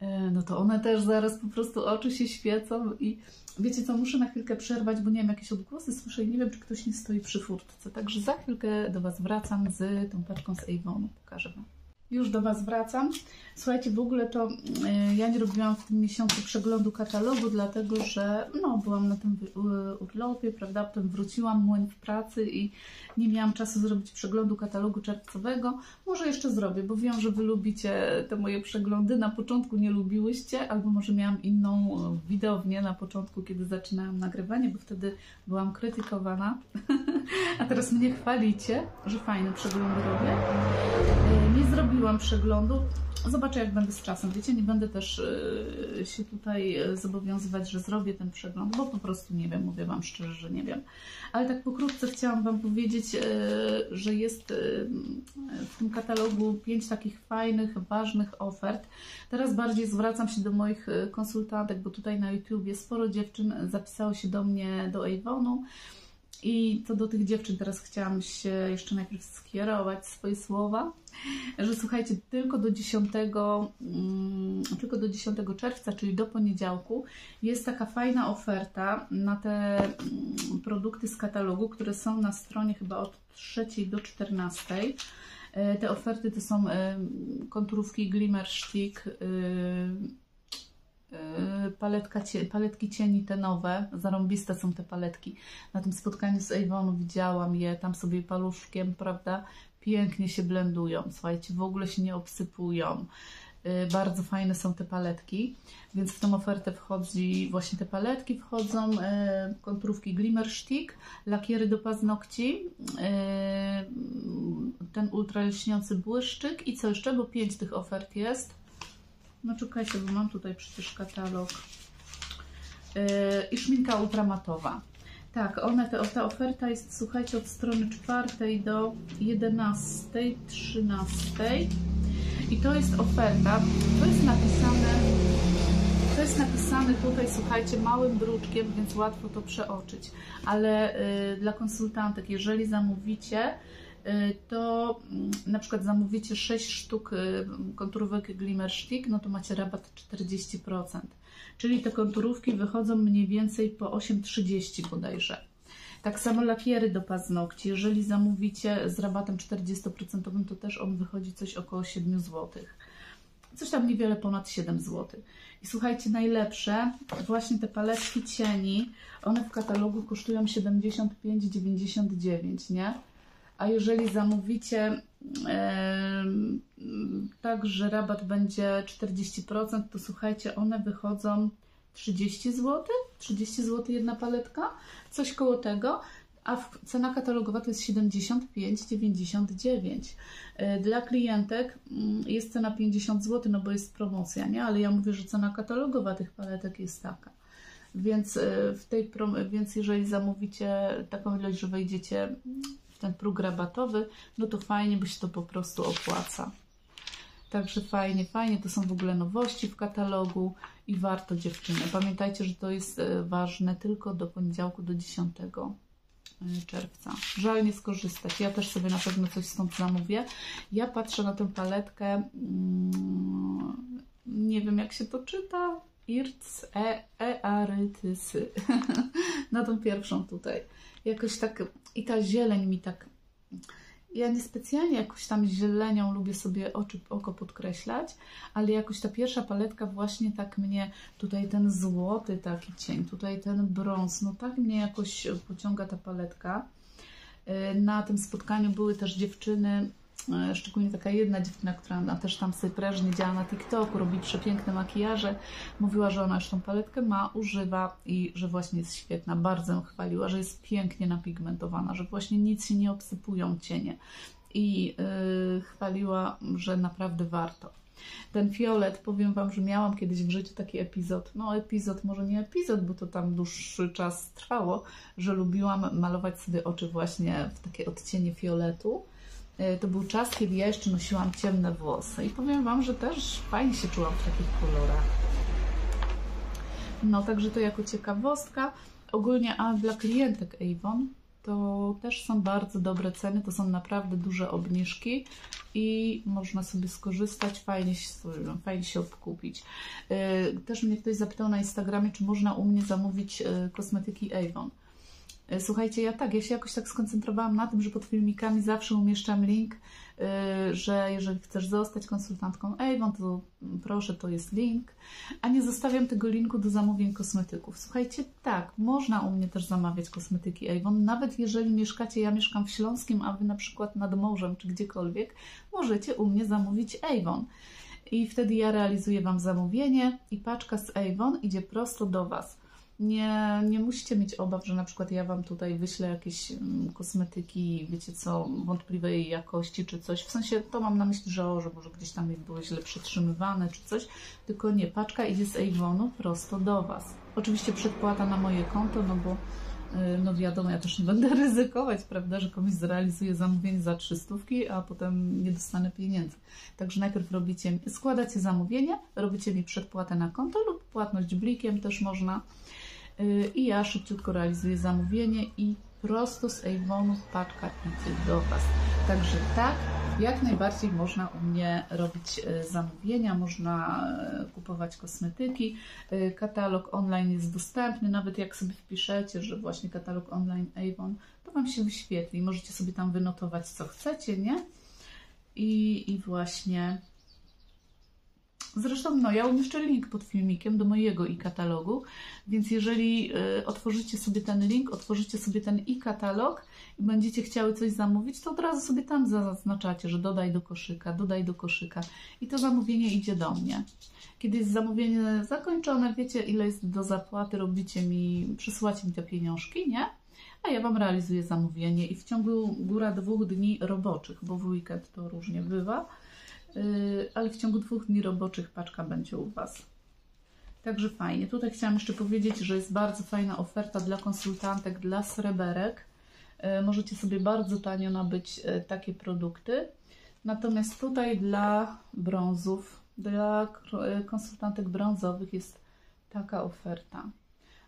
E, no to one też zaraz po prostu oczy się świecą i wiecie co, muszę na chwilkę przerwać, bo nie wiem, jakieś odgłosy słyszę i nie wiem, czy ktoś nie stoi przy furtce. Także za chwilkę do Was wracam z tą paczką z Avonu. Pokażę Wam. Już do Was wracam. Słuchajcie, w ogóle to y, ja nie robiłam w tym miesiącu przeglądu katalogu, dlatego że no, byłam na tym urlopie, prawda? Potem wróciłam młyn w pracy i nie miałam czasu zrobić przeglądu katalogu czerwcowego. Może jeszcze zrobię, bo wiem, że Wy lubicie te moje przeglądy. Na początku nie lubiłyście, albo może miałam inną widownię na początku, kiedy zaczynałam nagrywanie, bo wtedy byłam krytykowana. A teraz mnie chwalicie, że fajne przeglądy robię. Nie zrobiłam zrobiłam przeglądu. Zobaczę, jak będę z czasem. Wiecie, nie będę też y, się tutaj y, zobowiązywać, że zrobię ten przegląd, bo po prostu nie wiem, mówię Wam szczerze, że nie wiem. Ale tak pokrótce chciałam Wam powiedzieć, y, że jest w tym katalogu pięć takich fajnych, ważnych ofert. Teraz bardziej zwracam się do moich konsultantek, bo tutaj na YouTubie sporo dziewczyn zapisało się do mnie do Avonu. I co do tych dziewczyn, teraz chciałam się jeszcze najpierw skierować swoje słowa, że słuchajcie, tylko do 10, mm, tylko do 10 czerwca, czyli do poniedziałku, jest taka fajna oferta na te mm, produkty z katalogu, które są na stronie chyba od 3 do 14. E, te oferty to są konturówki Glimmer Stick, Yy, paletka, paletki cieni te nowe, zarąbiste są te paletki. Na tym spotkaniu z Avonu widziałam je, tam sobie paluszkiem, prawda, pięknie się blendują, słuchajcie, w ogóle się nie obsypują. Yy, bardzo fajne są te paletki, więc w tą ofertę wchodzi właśnie te paletki, wchodzą yy, konturówki Glimmer Stick, lakiery do paznokci, ten ultra lśniący błyszczyk i co jeszcze, bo pięć tych ofert jest no czekajcie, bo mam tutaj przecież katalog. Yy, I szminka ultramatowa. Tak, one, te, ta oferta jest, słuchajcie, od strony 4 do 11, 13. I to jest oferta, to jest napisane, to jest napisane tutaj, słuchajcie, małym druczkiem, więc łatwo to przeoczyć. Ale y, dla konsultantek, jeżeli zamówicie, to mm, na przykład zamówicie 6 sztuk y, konturówek Glimmer Stick, no to macie rabat 40%. Czyli te konturówki wychodzą mniej więcej po 8,30 bodajże. Tak samo lakiery do paznokci. Jeżeli zamówicie z rabatem 40%, to też on wychodzi coś około 7 zł. coś tam niewiele ponad 7 zł. I słuchajcie, najlepsze, właśnie te paletki cieni, one w katalogu kosztują 75,99, nie? A jeżeli zamówicie tak, że rabat będzie 40%, to słuchajcie, one wychodzą 30 zł, 30 zł jedna paletka, coś koło tego, a cena katalogowa to jest 75,99. E, dla klientek mm, jest cena 50 zł, no bo jest promocja, nie? Ale ja mówię, że cena katalogowa tych paletek jest taka. Więc, e, w tej prom- więc jeżeli zamówicie taką ilość, że wejdziecie ten próg rabatowy, no to fajnie, bo się to po prostu opłaca. Także fajnie, fajnie. To są w ogóle nowości w katalogu i warto dziewczyny. Pamiętajcie, że to jest e, ważne tylko do poniedziałku do 10 czerwca. Żal nie skorzystać. Ja też sobie na pewno coś stąd zamówię. Ja patrzę na tę paletkę. Mm, nie wiem, jak się to czyta. Irc, e, earytysy. na tą pierwszą tutaj. Jakoś tak i ta zieleń mi tak ja niespecjalnie jakoś tam zielenią lubię sobie oczy, oko podkreślać, ale jakoś ta pierwsza paletka właśnie tak mnie, tutaj ten złoty taki cień, tutaj ten brąz, no tak mnie jakoś pociąga ta paletka. Y, na tym spotkaniu były też dziewczyny szczególnie taka jedna dziewczyna, która też tam sobie prężnie działa na TikToku, robi przepiękne makijaże, mówiła, że ona już tą paletkę ma, używa i że właśnie jest świetna. Bardzo ją chwaliła, że jest pięknie napigmentowana, że właśnie nic się nie obsypują cienie. I yy, chwaliła, że naprawdę warto. Ten fiolet, powiem Wam, że miałam kiedyś w życiu taki epizod. No, epizod, może nie epizod, bo to tam dłuższy czas trwało, że lubiłam malować sobie oczy właśnie w takie odcienie fioletu. E, to był czas, kiedy ja jeszcze nosiłam ciemne włosy i powiem Wam, że też fajnie się czułam w takich kolorach. No, także to jako ciekawostka. Ogólnie, a dla klientek Avon to też są bardzo dobre ceny, to są naprawdę duże obniżki i można sobie skorzystać, fajnie się, fajnie się obkupić. E, też mnie ktoś zapytał na Instagramie, czy można u mnie zamówić e, kosmetyki Avon. E, słuchajcie, ja tak, ja się jakoś tak skoncentrowałam na tym, że pod filmikami zawsze umieszczam link, e, że jeżeli chcesz zostać konsultantką Avon, to proszę, to jest link, a nie zostawiam tego linku do zamówień kosmetyków. Słuchajcie, tak, można u mnie też zamawiać kosmetyki Avon, nawet jeżeli mieszkacie, ja mieszkam w Śląskim, a Wy na przykład nad morzem czy gdziekolwiek, możecie u mnie zamówić Avon. I wtedy ja realizuję Wam zamówienie i paczka z Avon idzie prosto do Was nie, nie musicie mieć obaw, że na przykład ja Wam tutaj wyślę jakieś mm, kosmetyki, wiecie co, wątpliwej jakości czy coś. W sensie to mam na myśli, że, o, że może gdzieś tam były źle przetrzymywane czy coś, tylko nie, paczka idzie z Avonu prosto do Was. Oczywiście przedpłata na moje konto, no bo y, no wiadomo, ja też nie będę ryzykować, prawda, że komuś zrealizuję zamówienie za 300, a potem nie dostanę pieniędzy. Także najpierw robicie, składacie zamówienie, robicie mi przedpłatę na konto lub płatność blikiem też można i ja szybciutko realizuję zamówienie i prosto z Avonu paczka idzie do Was. Także tak, jak najbardziej można u mnie robić y, zamówienia, można y, kupować kosmetyki. Katalog online jest dostępny, nawet jak sobie wpiszecie, że właśnie katalog online Avon, to Wam się wyświetli. Możecie sobie tam wynotować, co chcecie, nie? I, i właśnie Zresztą no, ja umieszczę link pod filmikiem do mojego i-katalogu, więc jeżeli y, otworzycie sobie ten link, otworzycie sobie ten i-katalog i będziecie chciały coś zamówić, to od razu sobie tam zaznaczacie, że dodaj do koszyka, dodaj do koszyka i to zamówienie idzie do mnie. Kiedy jest zamówienie zakończone, wiecie ile jest do zapłaty, robicie mi, przysyłacie mi te pieniążki, nie? A ja Wam realizuję zamówienie i w ciągu góra dwóch dni roboczych, bo w weekend to różnie bywa, ale w ciągu dwóch dni roboczych paczka będzie u Was. Także fajnie. Tutaj chciałam jeszcze powiedzieć, że jest bardzo fajna oferta dla konsultantek, dla sreberek. Y, możecie sobie bardzo tanio nabyć y, takie produkty. Natomiast tutaj dla brązów, dla konsultantek brązowych jest taka oferta,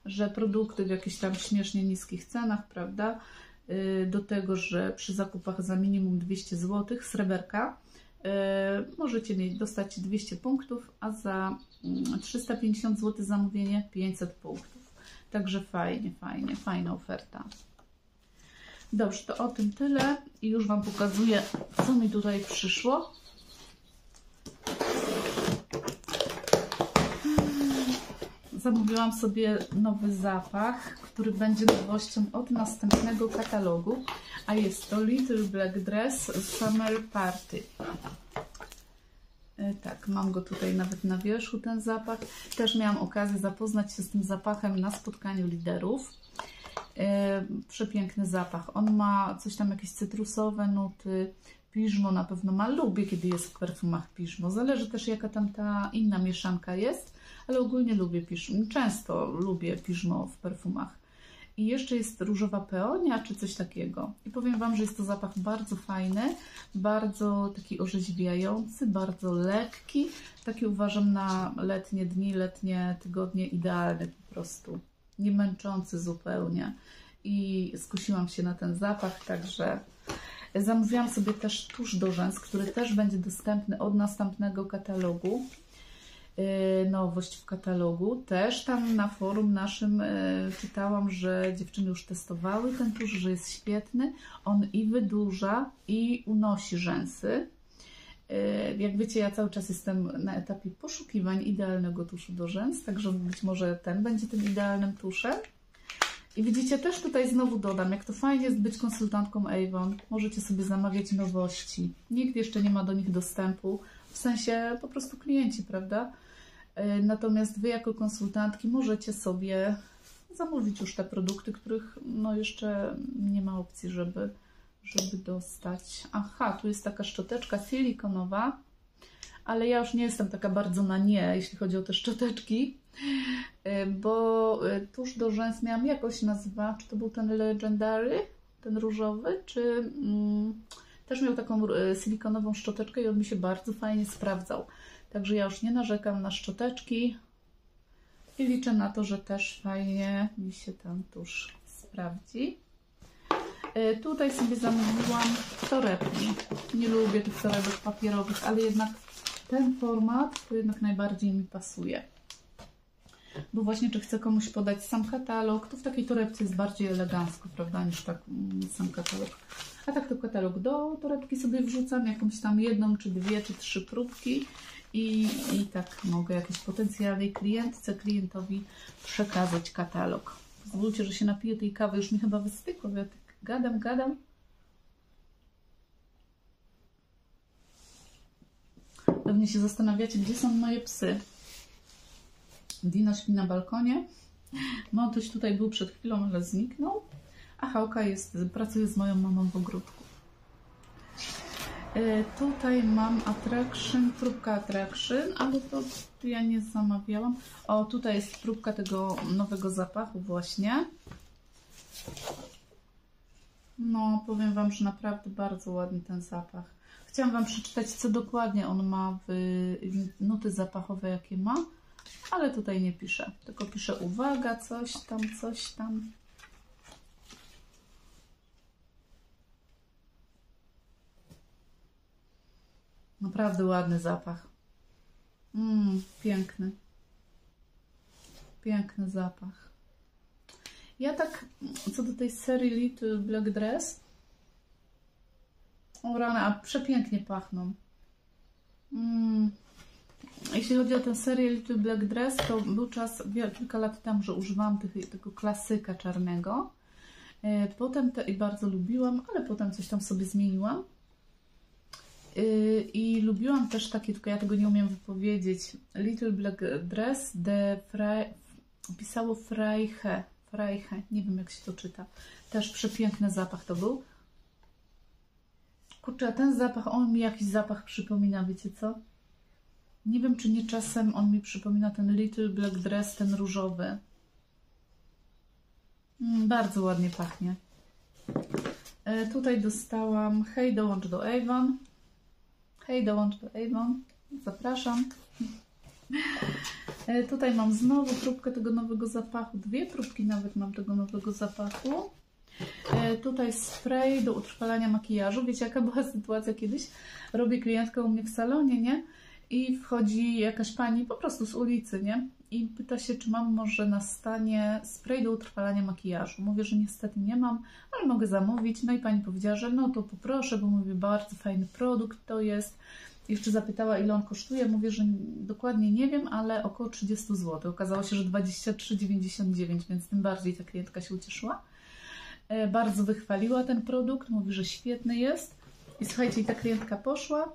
że produkty w jakichś tam śmiesznie niskich cenach, prawda? Do tego, że przy zakupach za minimum 200 zł sreberka możecie mieć, dostać 200 punktów, a za 350 mm, zł zamówienie 500 punktów. Także fajnie, fajnie, fajna oferta. Dobrze, to o tym tyle i już Wam pokazuję, co mi tutaj przyszło. Zamówiłam sobie nowy zapach, który będzie nowością od następnego katalogu, a jest to Little Black Dress Summer Party. E, tak, mam go tutaj nawet na wierzchu, ten zapach. Też miałam okazję zapoznać się z tym zapachem na spotkaniu liderów. E, przepiękny zapach. On ma coś tam, jakieś cytrusowe nuty, piżmo na pewno ma. Lubię, kiedy jest w perfumach piżmo. Zależy też, jaka tam ta inna mieszanka jest, ale ogólnie lubię piżmo. Często lubię piżmo w perfumach. I jeszcze jest różowa peonia, czy coś takiego. I powiem Wam, że jest to zapach bardzo fajny, bardzo taki orzeźwiający, bardzo lekki. Taki uważam na letnie dni, letnie tygodnie idealny po prostu. Nie męczący zupełnie. I skusiłam się na ten zapach, także zamówiłam sobie też tusz do rzęs, który też będzie dostępny od następnego katalogu. Y, nowość w katalogu. Też tam na forum naszym y, czytałam, że dziewczyny już testowały ten tusz, że jest świetny. On i wydłuża, i unosi rzęsy. Y, jak wiecie, ja cały czas jestem na etapie poszukiwań idealnego tuszu do rzęs, także być może ten będzie tym idealnym tuszem. I widzicie, też tutaj znowu dodam, jak to fajnie jest być konsultantką Avon. Możecie sobie zamawiać nowości. Nikt jeszcze nie ma do nich dostępu, w sensie po prostu klienci, prawda? E, natomiast Wy jako konsultantki możecie sobie zamówić już te produkty, których no jeszcze nie ma opcji, żeby, żeby dostać. Aha, tu jest taka szczoteczka silikonowa, ale ja już nie jestem taka bardzo na nie, jeśli chodzi o te szczoteczki, e, bo e, tuż do rzęs miałam jakoś nazywa, czy to był ten Legendary, ten różowy, czy mm, też miał taką silikonową szczoteczkę i on mi się bardzo fajnie sprawdzał. Także ja już nie narzekam na szczoteczki i liczę na to, że też fajnie mi się tam tuż sprawdzi. E, tutaj sobie zamówiłam torebki. Nie lubię tych torebek papierowych, ale jednak ten format to jednak najbardziej mi pasuje. Bo właśnie, czy chcę komuś podać sam katalog, to w takiej torebce jest bardziej elegancko, prawda, niż tak mm, sam katalog. A tak to katalog do torebki sobie wrzucam, jakąś tam jedną, czy dwie, czy trzy próbki i, i tak mogę jakiejś potencjalnej klientce, klientowi przekazać katalog. Pozwólcie, że się napiję tej kawy, już mi chyba wystykło, ja tak gadam, gadam. Pewnie się zastanawiacie, gdzie są moje psy. Dino śpi na balkonie. Montuś tutaj był przed chwilą, ale zniknął. A Hałka jest, pracuje z moją mamą w ogródku. E, tutaj mam attraction, próbka attraction, ale to ja nie zamawiałam. O, tutaj jest próbka tego nowego zapachu właśnie. No, powiem Wam, że naprawdę bardzo ładny ten zapach. Chciałam Wam przeczytać, co dokładnie on ma w nuty zapachowe, jakie ma, ale tutaj nie piszę. Tylko piszę uwaga, coś tam, coś tam. Naprawdę ładny zapach. Mmm, piękny. Piękny zapach. Ja tak, co do tej serii Little Black Dress, o rana, a przepięknie pachną. Mm. Jeśli chodzi o tę serię Little Black Dress, to był czas kilka lat temu, że używałam tych, tego klasyka czarnego. E, potem te, i bardzo lubiłam, ale potem coś tam sobie zmieniłam. Y, I lubiłam też takie, tylko ja tego nie umiem wypowiedzieć. Little Black Dress de Fre... pisało Freiche. Freiche, nie wiem jak się to czyta. Też przepiękny zapach to był. Kurczę, ten zapach, on mi jakiś zapach przypomina, wiecie co? Nie wiem, czy nie czasem on mi przypomina ten Little Black Dress, ten różowy. Mm, bardzo ładnie pachnie. E, tutaj dostałam Hej, dołącz do Avon. Hej, dołącz do Avon. Zapraszam. E, tutaj mam znowu próbkę tego nowego zapachu. Dwie próbki nawet mam tego nowego zapachu. E, tutaj spray do utrwalania makijażu. Wiecie, jaka była sytuacja kiedyś? Robię klientkę u mnie w salonie, nie? I wchodzi jakaś pani po prostu z ulicy, nie? I pyta się, czy mam może na stanie spray do utrwalania makijażu. Mówię, że niestety nie mam, ale mogę zamówić. No i pani powiedziała, że no to poproszę, bo mówię, bardzo fajny produkt to jest. Jeszcze zapytała, ile on kosztuje. Mówię, że dokładnie nie wiem, ale około 30 zł. Okazało się, że 23,99, więc tym bardziej ta klientka się ucieszyła. E, bardzo wychwaliła ten produkt, mówi, że świetny jest. I słuchajcie, ta klientka poszła,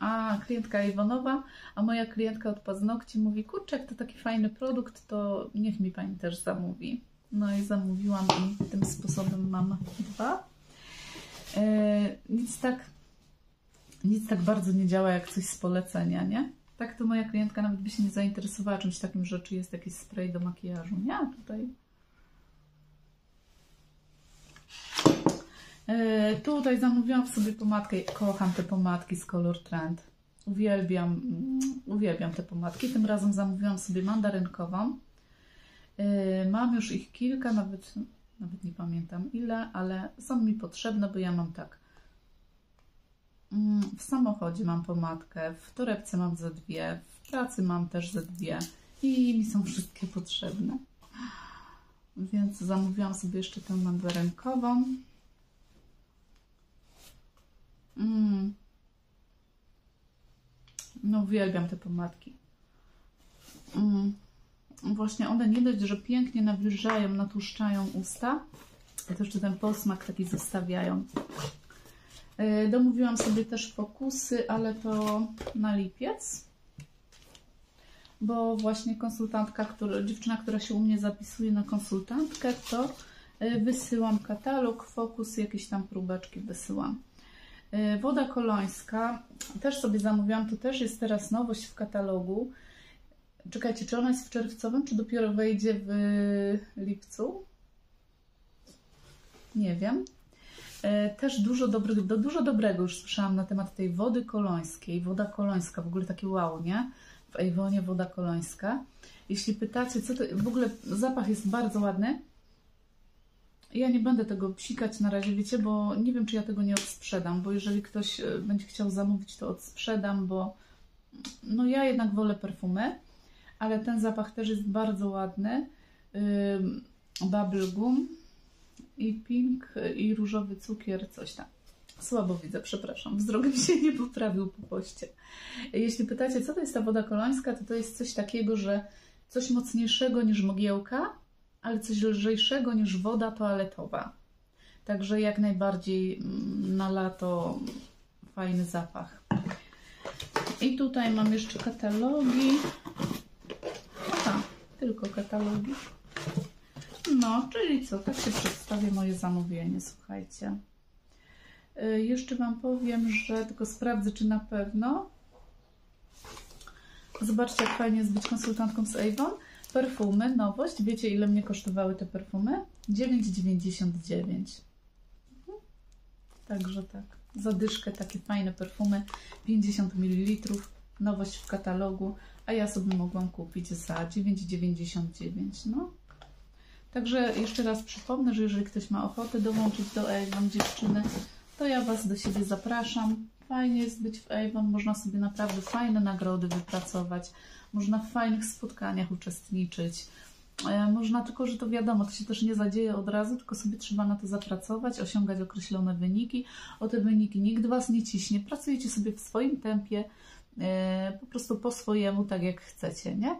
a klientka Iwonowa, a moja klientka od paznokci mówi, kurczę, to taki fajny produkt, to niech mi Pani też zamówi. No i zamówiłam i tym sposobem mam dwa. E, nic tak nic tak bardzo nie działa jak coś z polecenia, nie? Tak to moja klientka nawet by się nie zainteresowała czymś takim, że czy jest jakiś spray do makijażu. Nie, tutaj tutaj zamówiłam sobie pomadkę. Kocham te pomadki z Color Trend. Uwielbiam, mm, uwielbiam te pomadki. Tym razem zamówiłam sobie mandarynkową. E, mam już ich kilka, nawet, nawet nie pamiętam ile, ale są mi potrzebne, bo ja mam tak. Mm, w samochodzie mam pomadkę, w torebce mam ze dwie, w pracy mam też ze dwie i mi są wszystkie potrzebne. Więc zamówiłam sobie jeszcze tę mandarynkową. Mm. No uwielbiam te pomadki. Mm. Właśnie one nie dość, że pięknie nawilżają, natłuszczają usta, to jeszcze ten posmak taki zostawiają. E, domówiłam sobie też fokusy, ale to na lipiec, bo właśnie konsultantka, która, dziewczyna, która się u mnie zapisuje na konsultantkę, to e, wysyłam katalog, fokus, jakieś tam próbeczki wysyłam. E, woda kolońska, też sobie zamówiłam, to też jest teraz nowość w katalogu. Czekajcie, czy ona jest w czerwcowym, czy dopiero wejdzie w lipcu? Nie wiem. E, też dużo, dobrych, do, dużo dobrego już słyszałam na temat tej wody kolońskiej. Woda kolońska, w ogóle takie wow, nie? W Ejwonie woda kolońska. Jeśli pytacie, co to... W ogóle zapach jest bardzo ładny. Ja nie będę tego psikać na razie, wiecie, bo nie wiem, czy ja tego nie odsprzedam, bo jeżeli ktoś e, będzie chciał zamówić, to odsprzedam, bo no ja jednak wolę perfumy, ale ten zapach też jest bardzo ładny. Bubble Gum i pink i różowy cukier, coś tam. Słabo widzę, przepraszam, wzrok mi się nie poprawił po poście. Jeśli pytacie, co to jest ta woda kolońska, to to jest coś takiego, że coś mocniejszego niż mogiełka, ale coś lżejszego niż woda toaletowa. Także jak najbardziej mm, na lato fajny zapach. I tutaj mam jeszcze katalogi. Aha, tylko katalogi. No, czyli co, tak się przedstawię moje zamówienie, słuchajcie. Y, jeszcze Wam powiem, że tylko sprawdzę, czy na pewno. Zobaczcie, jak fajnie jest być konsultantką z Avon. Perfumy, nowość. Wiecie, ile mnie kosztowały te perfumy? 9,99. Mhm. Także tak. Zadyszkę, takie fajne perfumy. 50 ml. Nowość w katalogu. A ja sobie mogłam kupić za 9,99. No. Także jeszcze raz przypomnę, że jeżeli ktoś ma ochotę dołączyć do Avon dziewczyny, to ja Was do siebie zapraszam. Fajnie jest być w Avon, można sobie naprawdę fajne nagrody wypracować. Można w fajnych spotkaniach uczestniczyć. E, można tylko, że to wiadomo, to się też nie zadzieje od razu, tylko sobie trzeba na to zapracować, osiągać określone wyniki. O te wyniki nikt Was nie ciśnie. Pracujecie sobie w swoim tempie, e, po prostu po swojemu, tak jak chcecie, nie?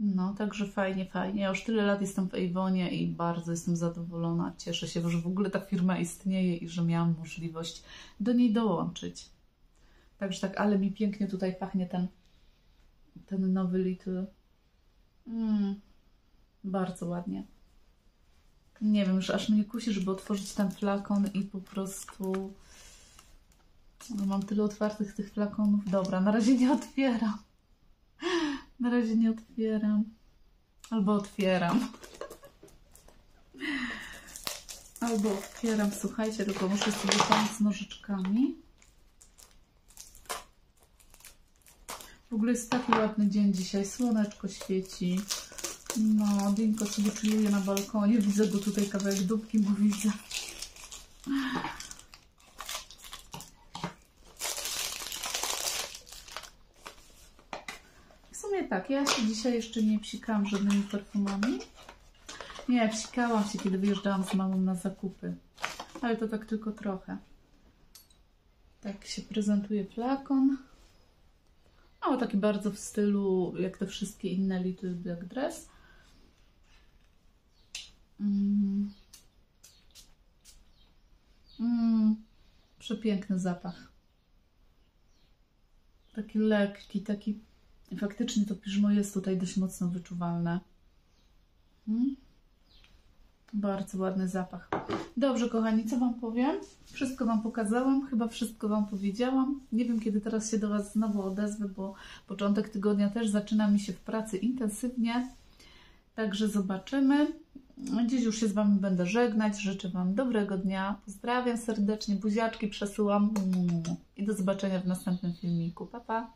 No, także fajnie, fajnie. Ja już tyle lat jestem w Avonie i bardzo jestem zadowolona. Cieszę się, że w ogóle ta firma istnieje i że miałam możliwość do niej dołączyć. Także tak, ale mi pięknie tutaj pachnie ten ten nowy Little. Mm, bardzo ładnie. Nie wiem, że aż mnie kusi, żeby otworzyć ten flakon i po prostu... No, mam tyle otwartych tych flakonów. Dobra, na razie nie otwieram. Na razie nie otwieram. Albo otwieram. Albo otwieram, słuchajcie, tylko muszę sobie pomóc nożyczkami. W ogóle jest taki ładny dzień dzisiaj, słoneczko świeci. No, Dinko sobie czujuje na balkonie, widzę go tutaj kawałek dupki, bo widzę. W sumie tak, ja się dzisiaj jeszcze nie psikałam żadnymi perfumami. Nie, psikałam się, kiedy wyjeżdżałam z mamą na zakupy. Ale to tak tylko trochę. Tak się prezentuje flakon. No, taki bardzo w stylu, jak te wszystkie inne Little Black Dress. Mm. Mm. Przepiękny zapach. Taki lekki, taki... Faktycznie to piżmo jest tutaj dość mocno wyczuwalne. Mm. Bardzo ładny zapach. Dobrze, kochani, co Wam powiem? Wszystko Wam pokazałam, chyba wszystko Wam powiedziałam. Nie wiem, kiedy teraz się do Was znowu odezwę, bo początek tygodnia też zaczyna mi się w pracy intensywnie. Także zobaczymy. Dziś już się z Wami będę żegnać. Życzę Wam dobrego dnia. Pozdrawiam serdecznie, buziaczki przesyłam. I do zobaczenia w następnym filmiku. Pa, pa!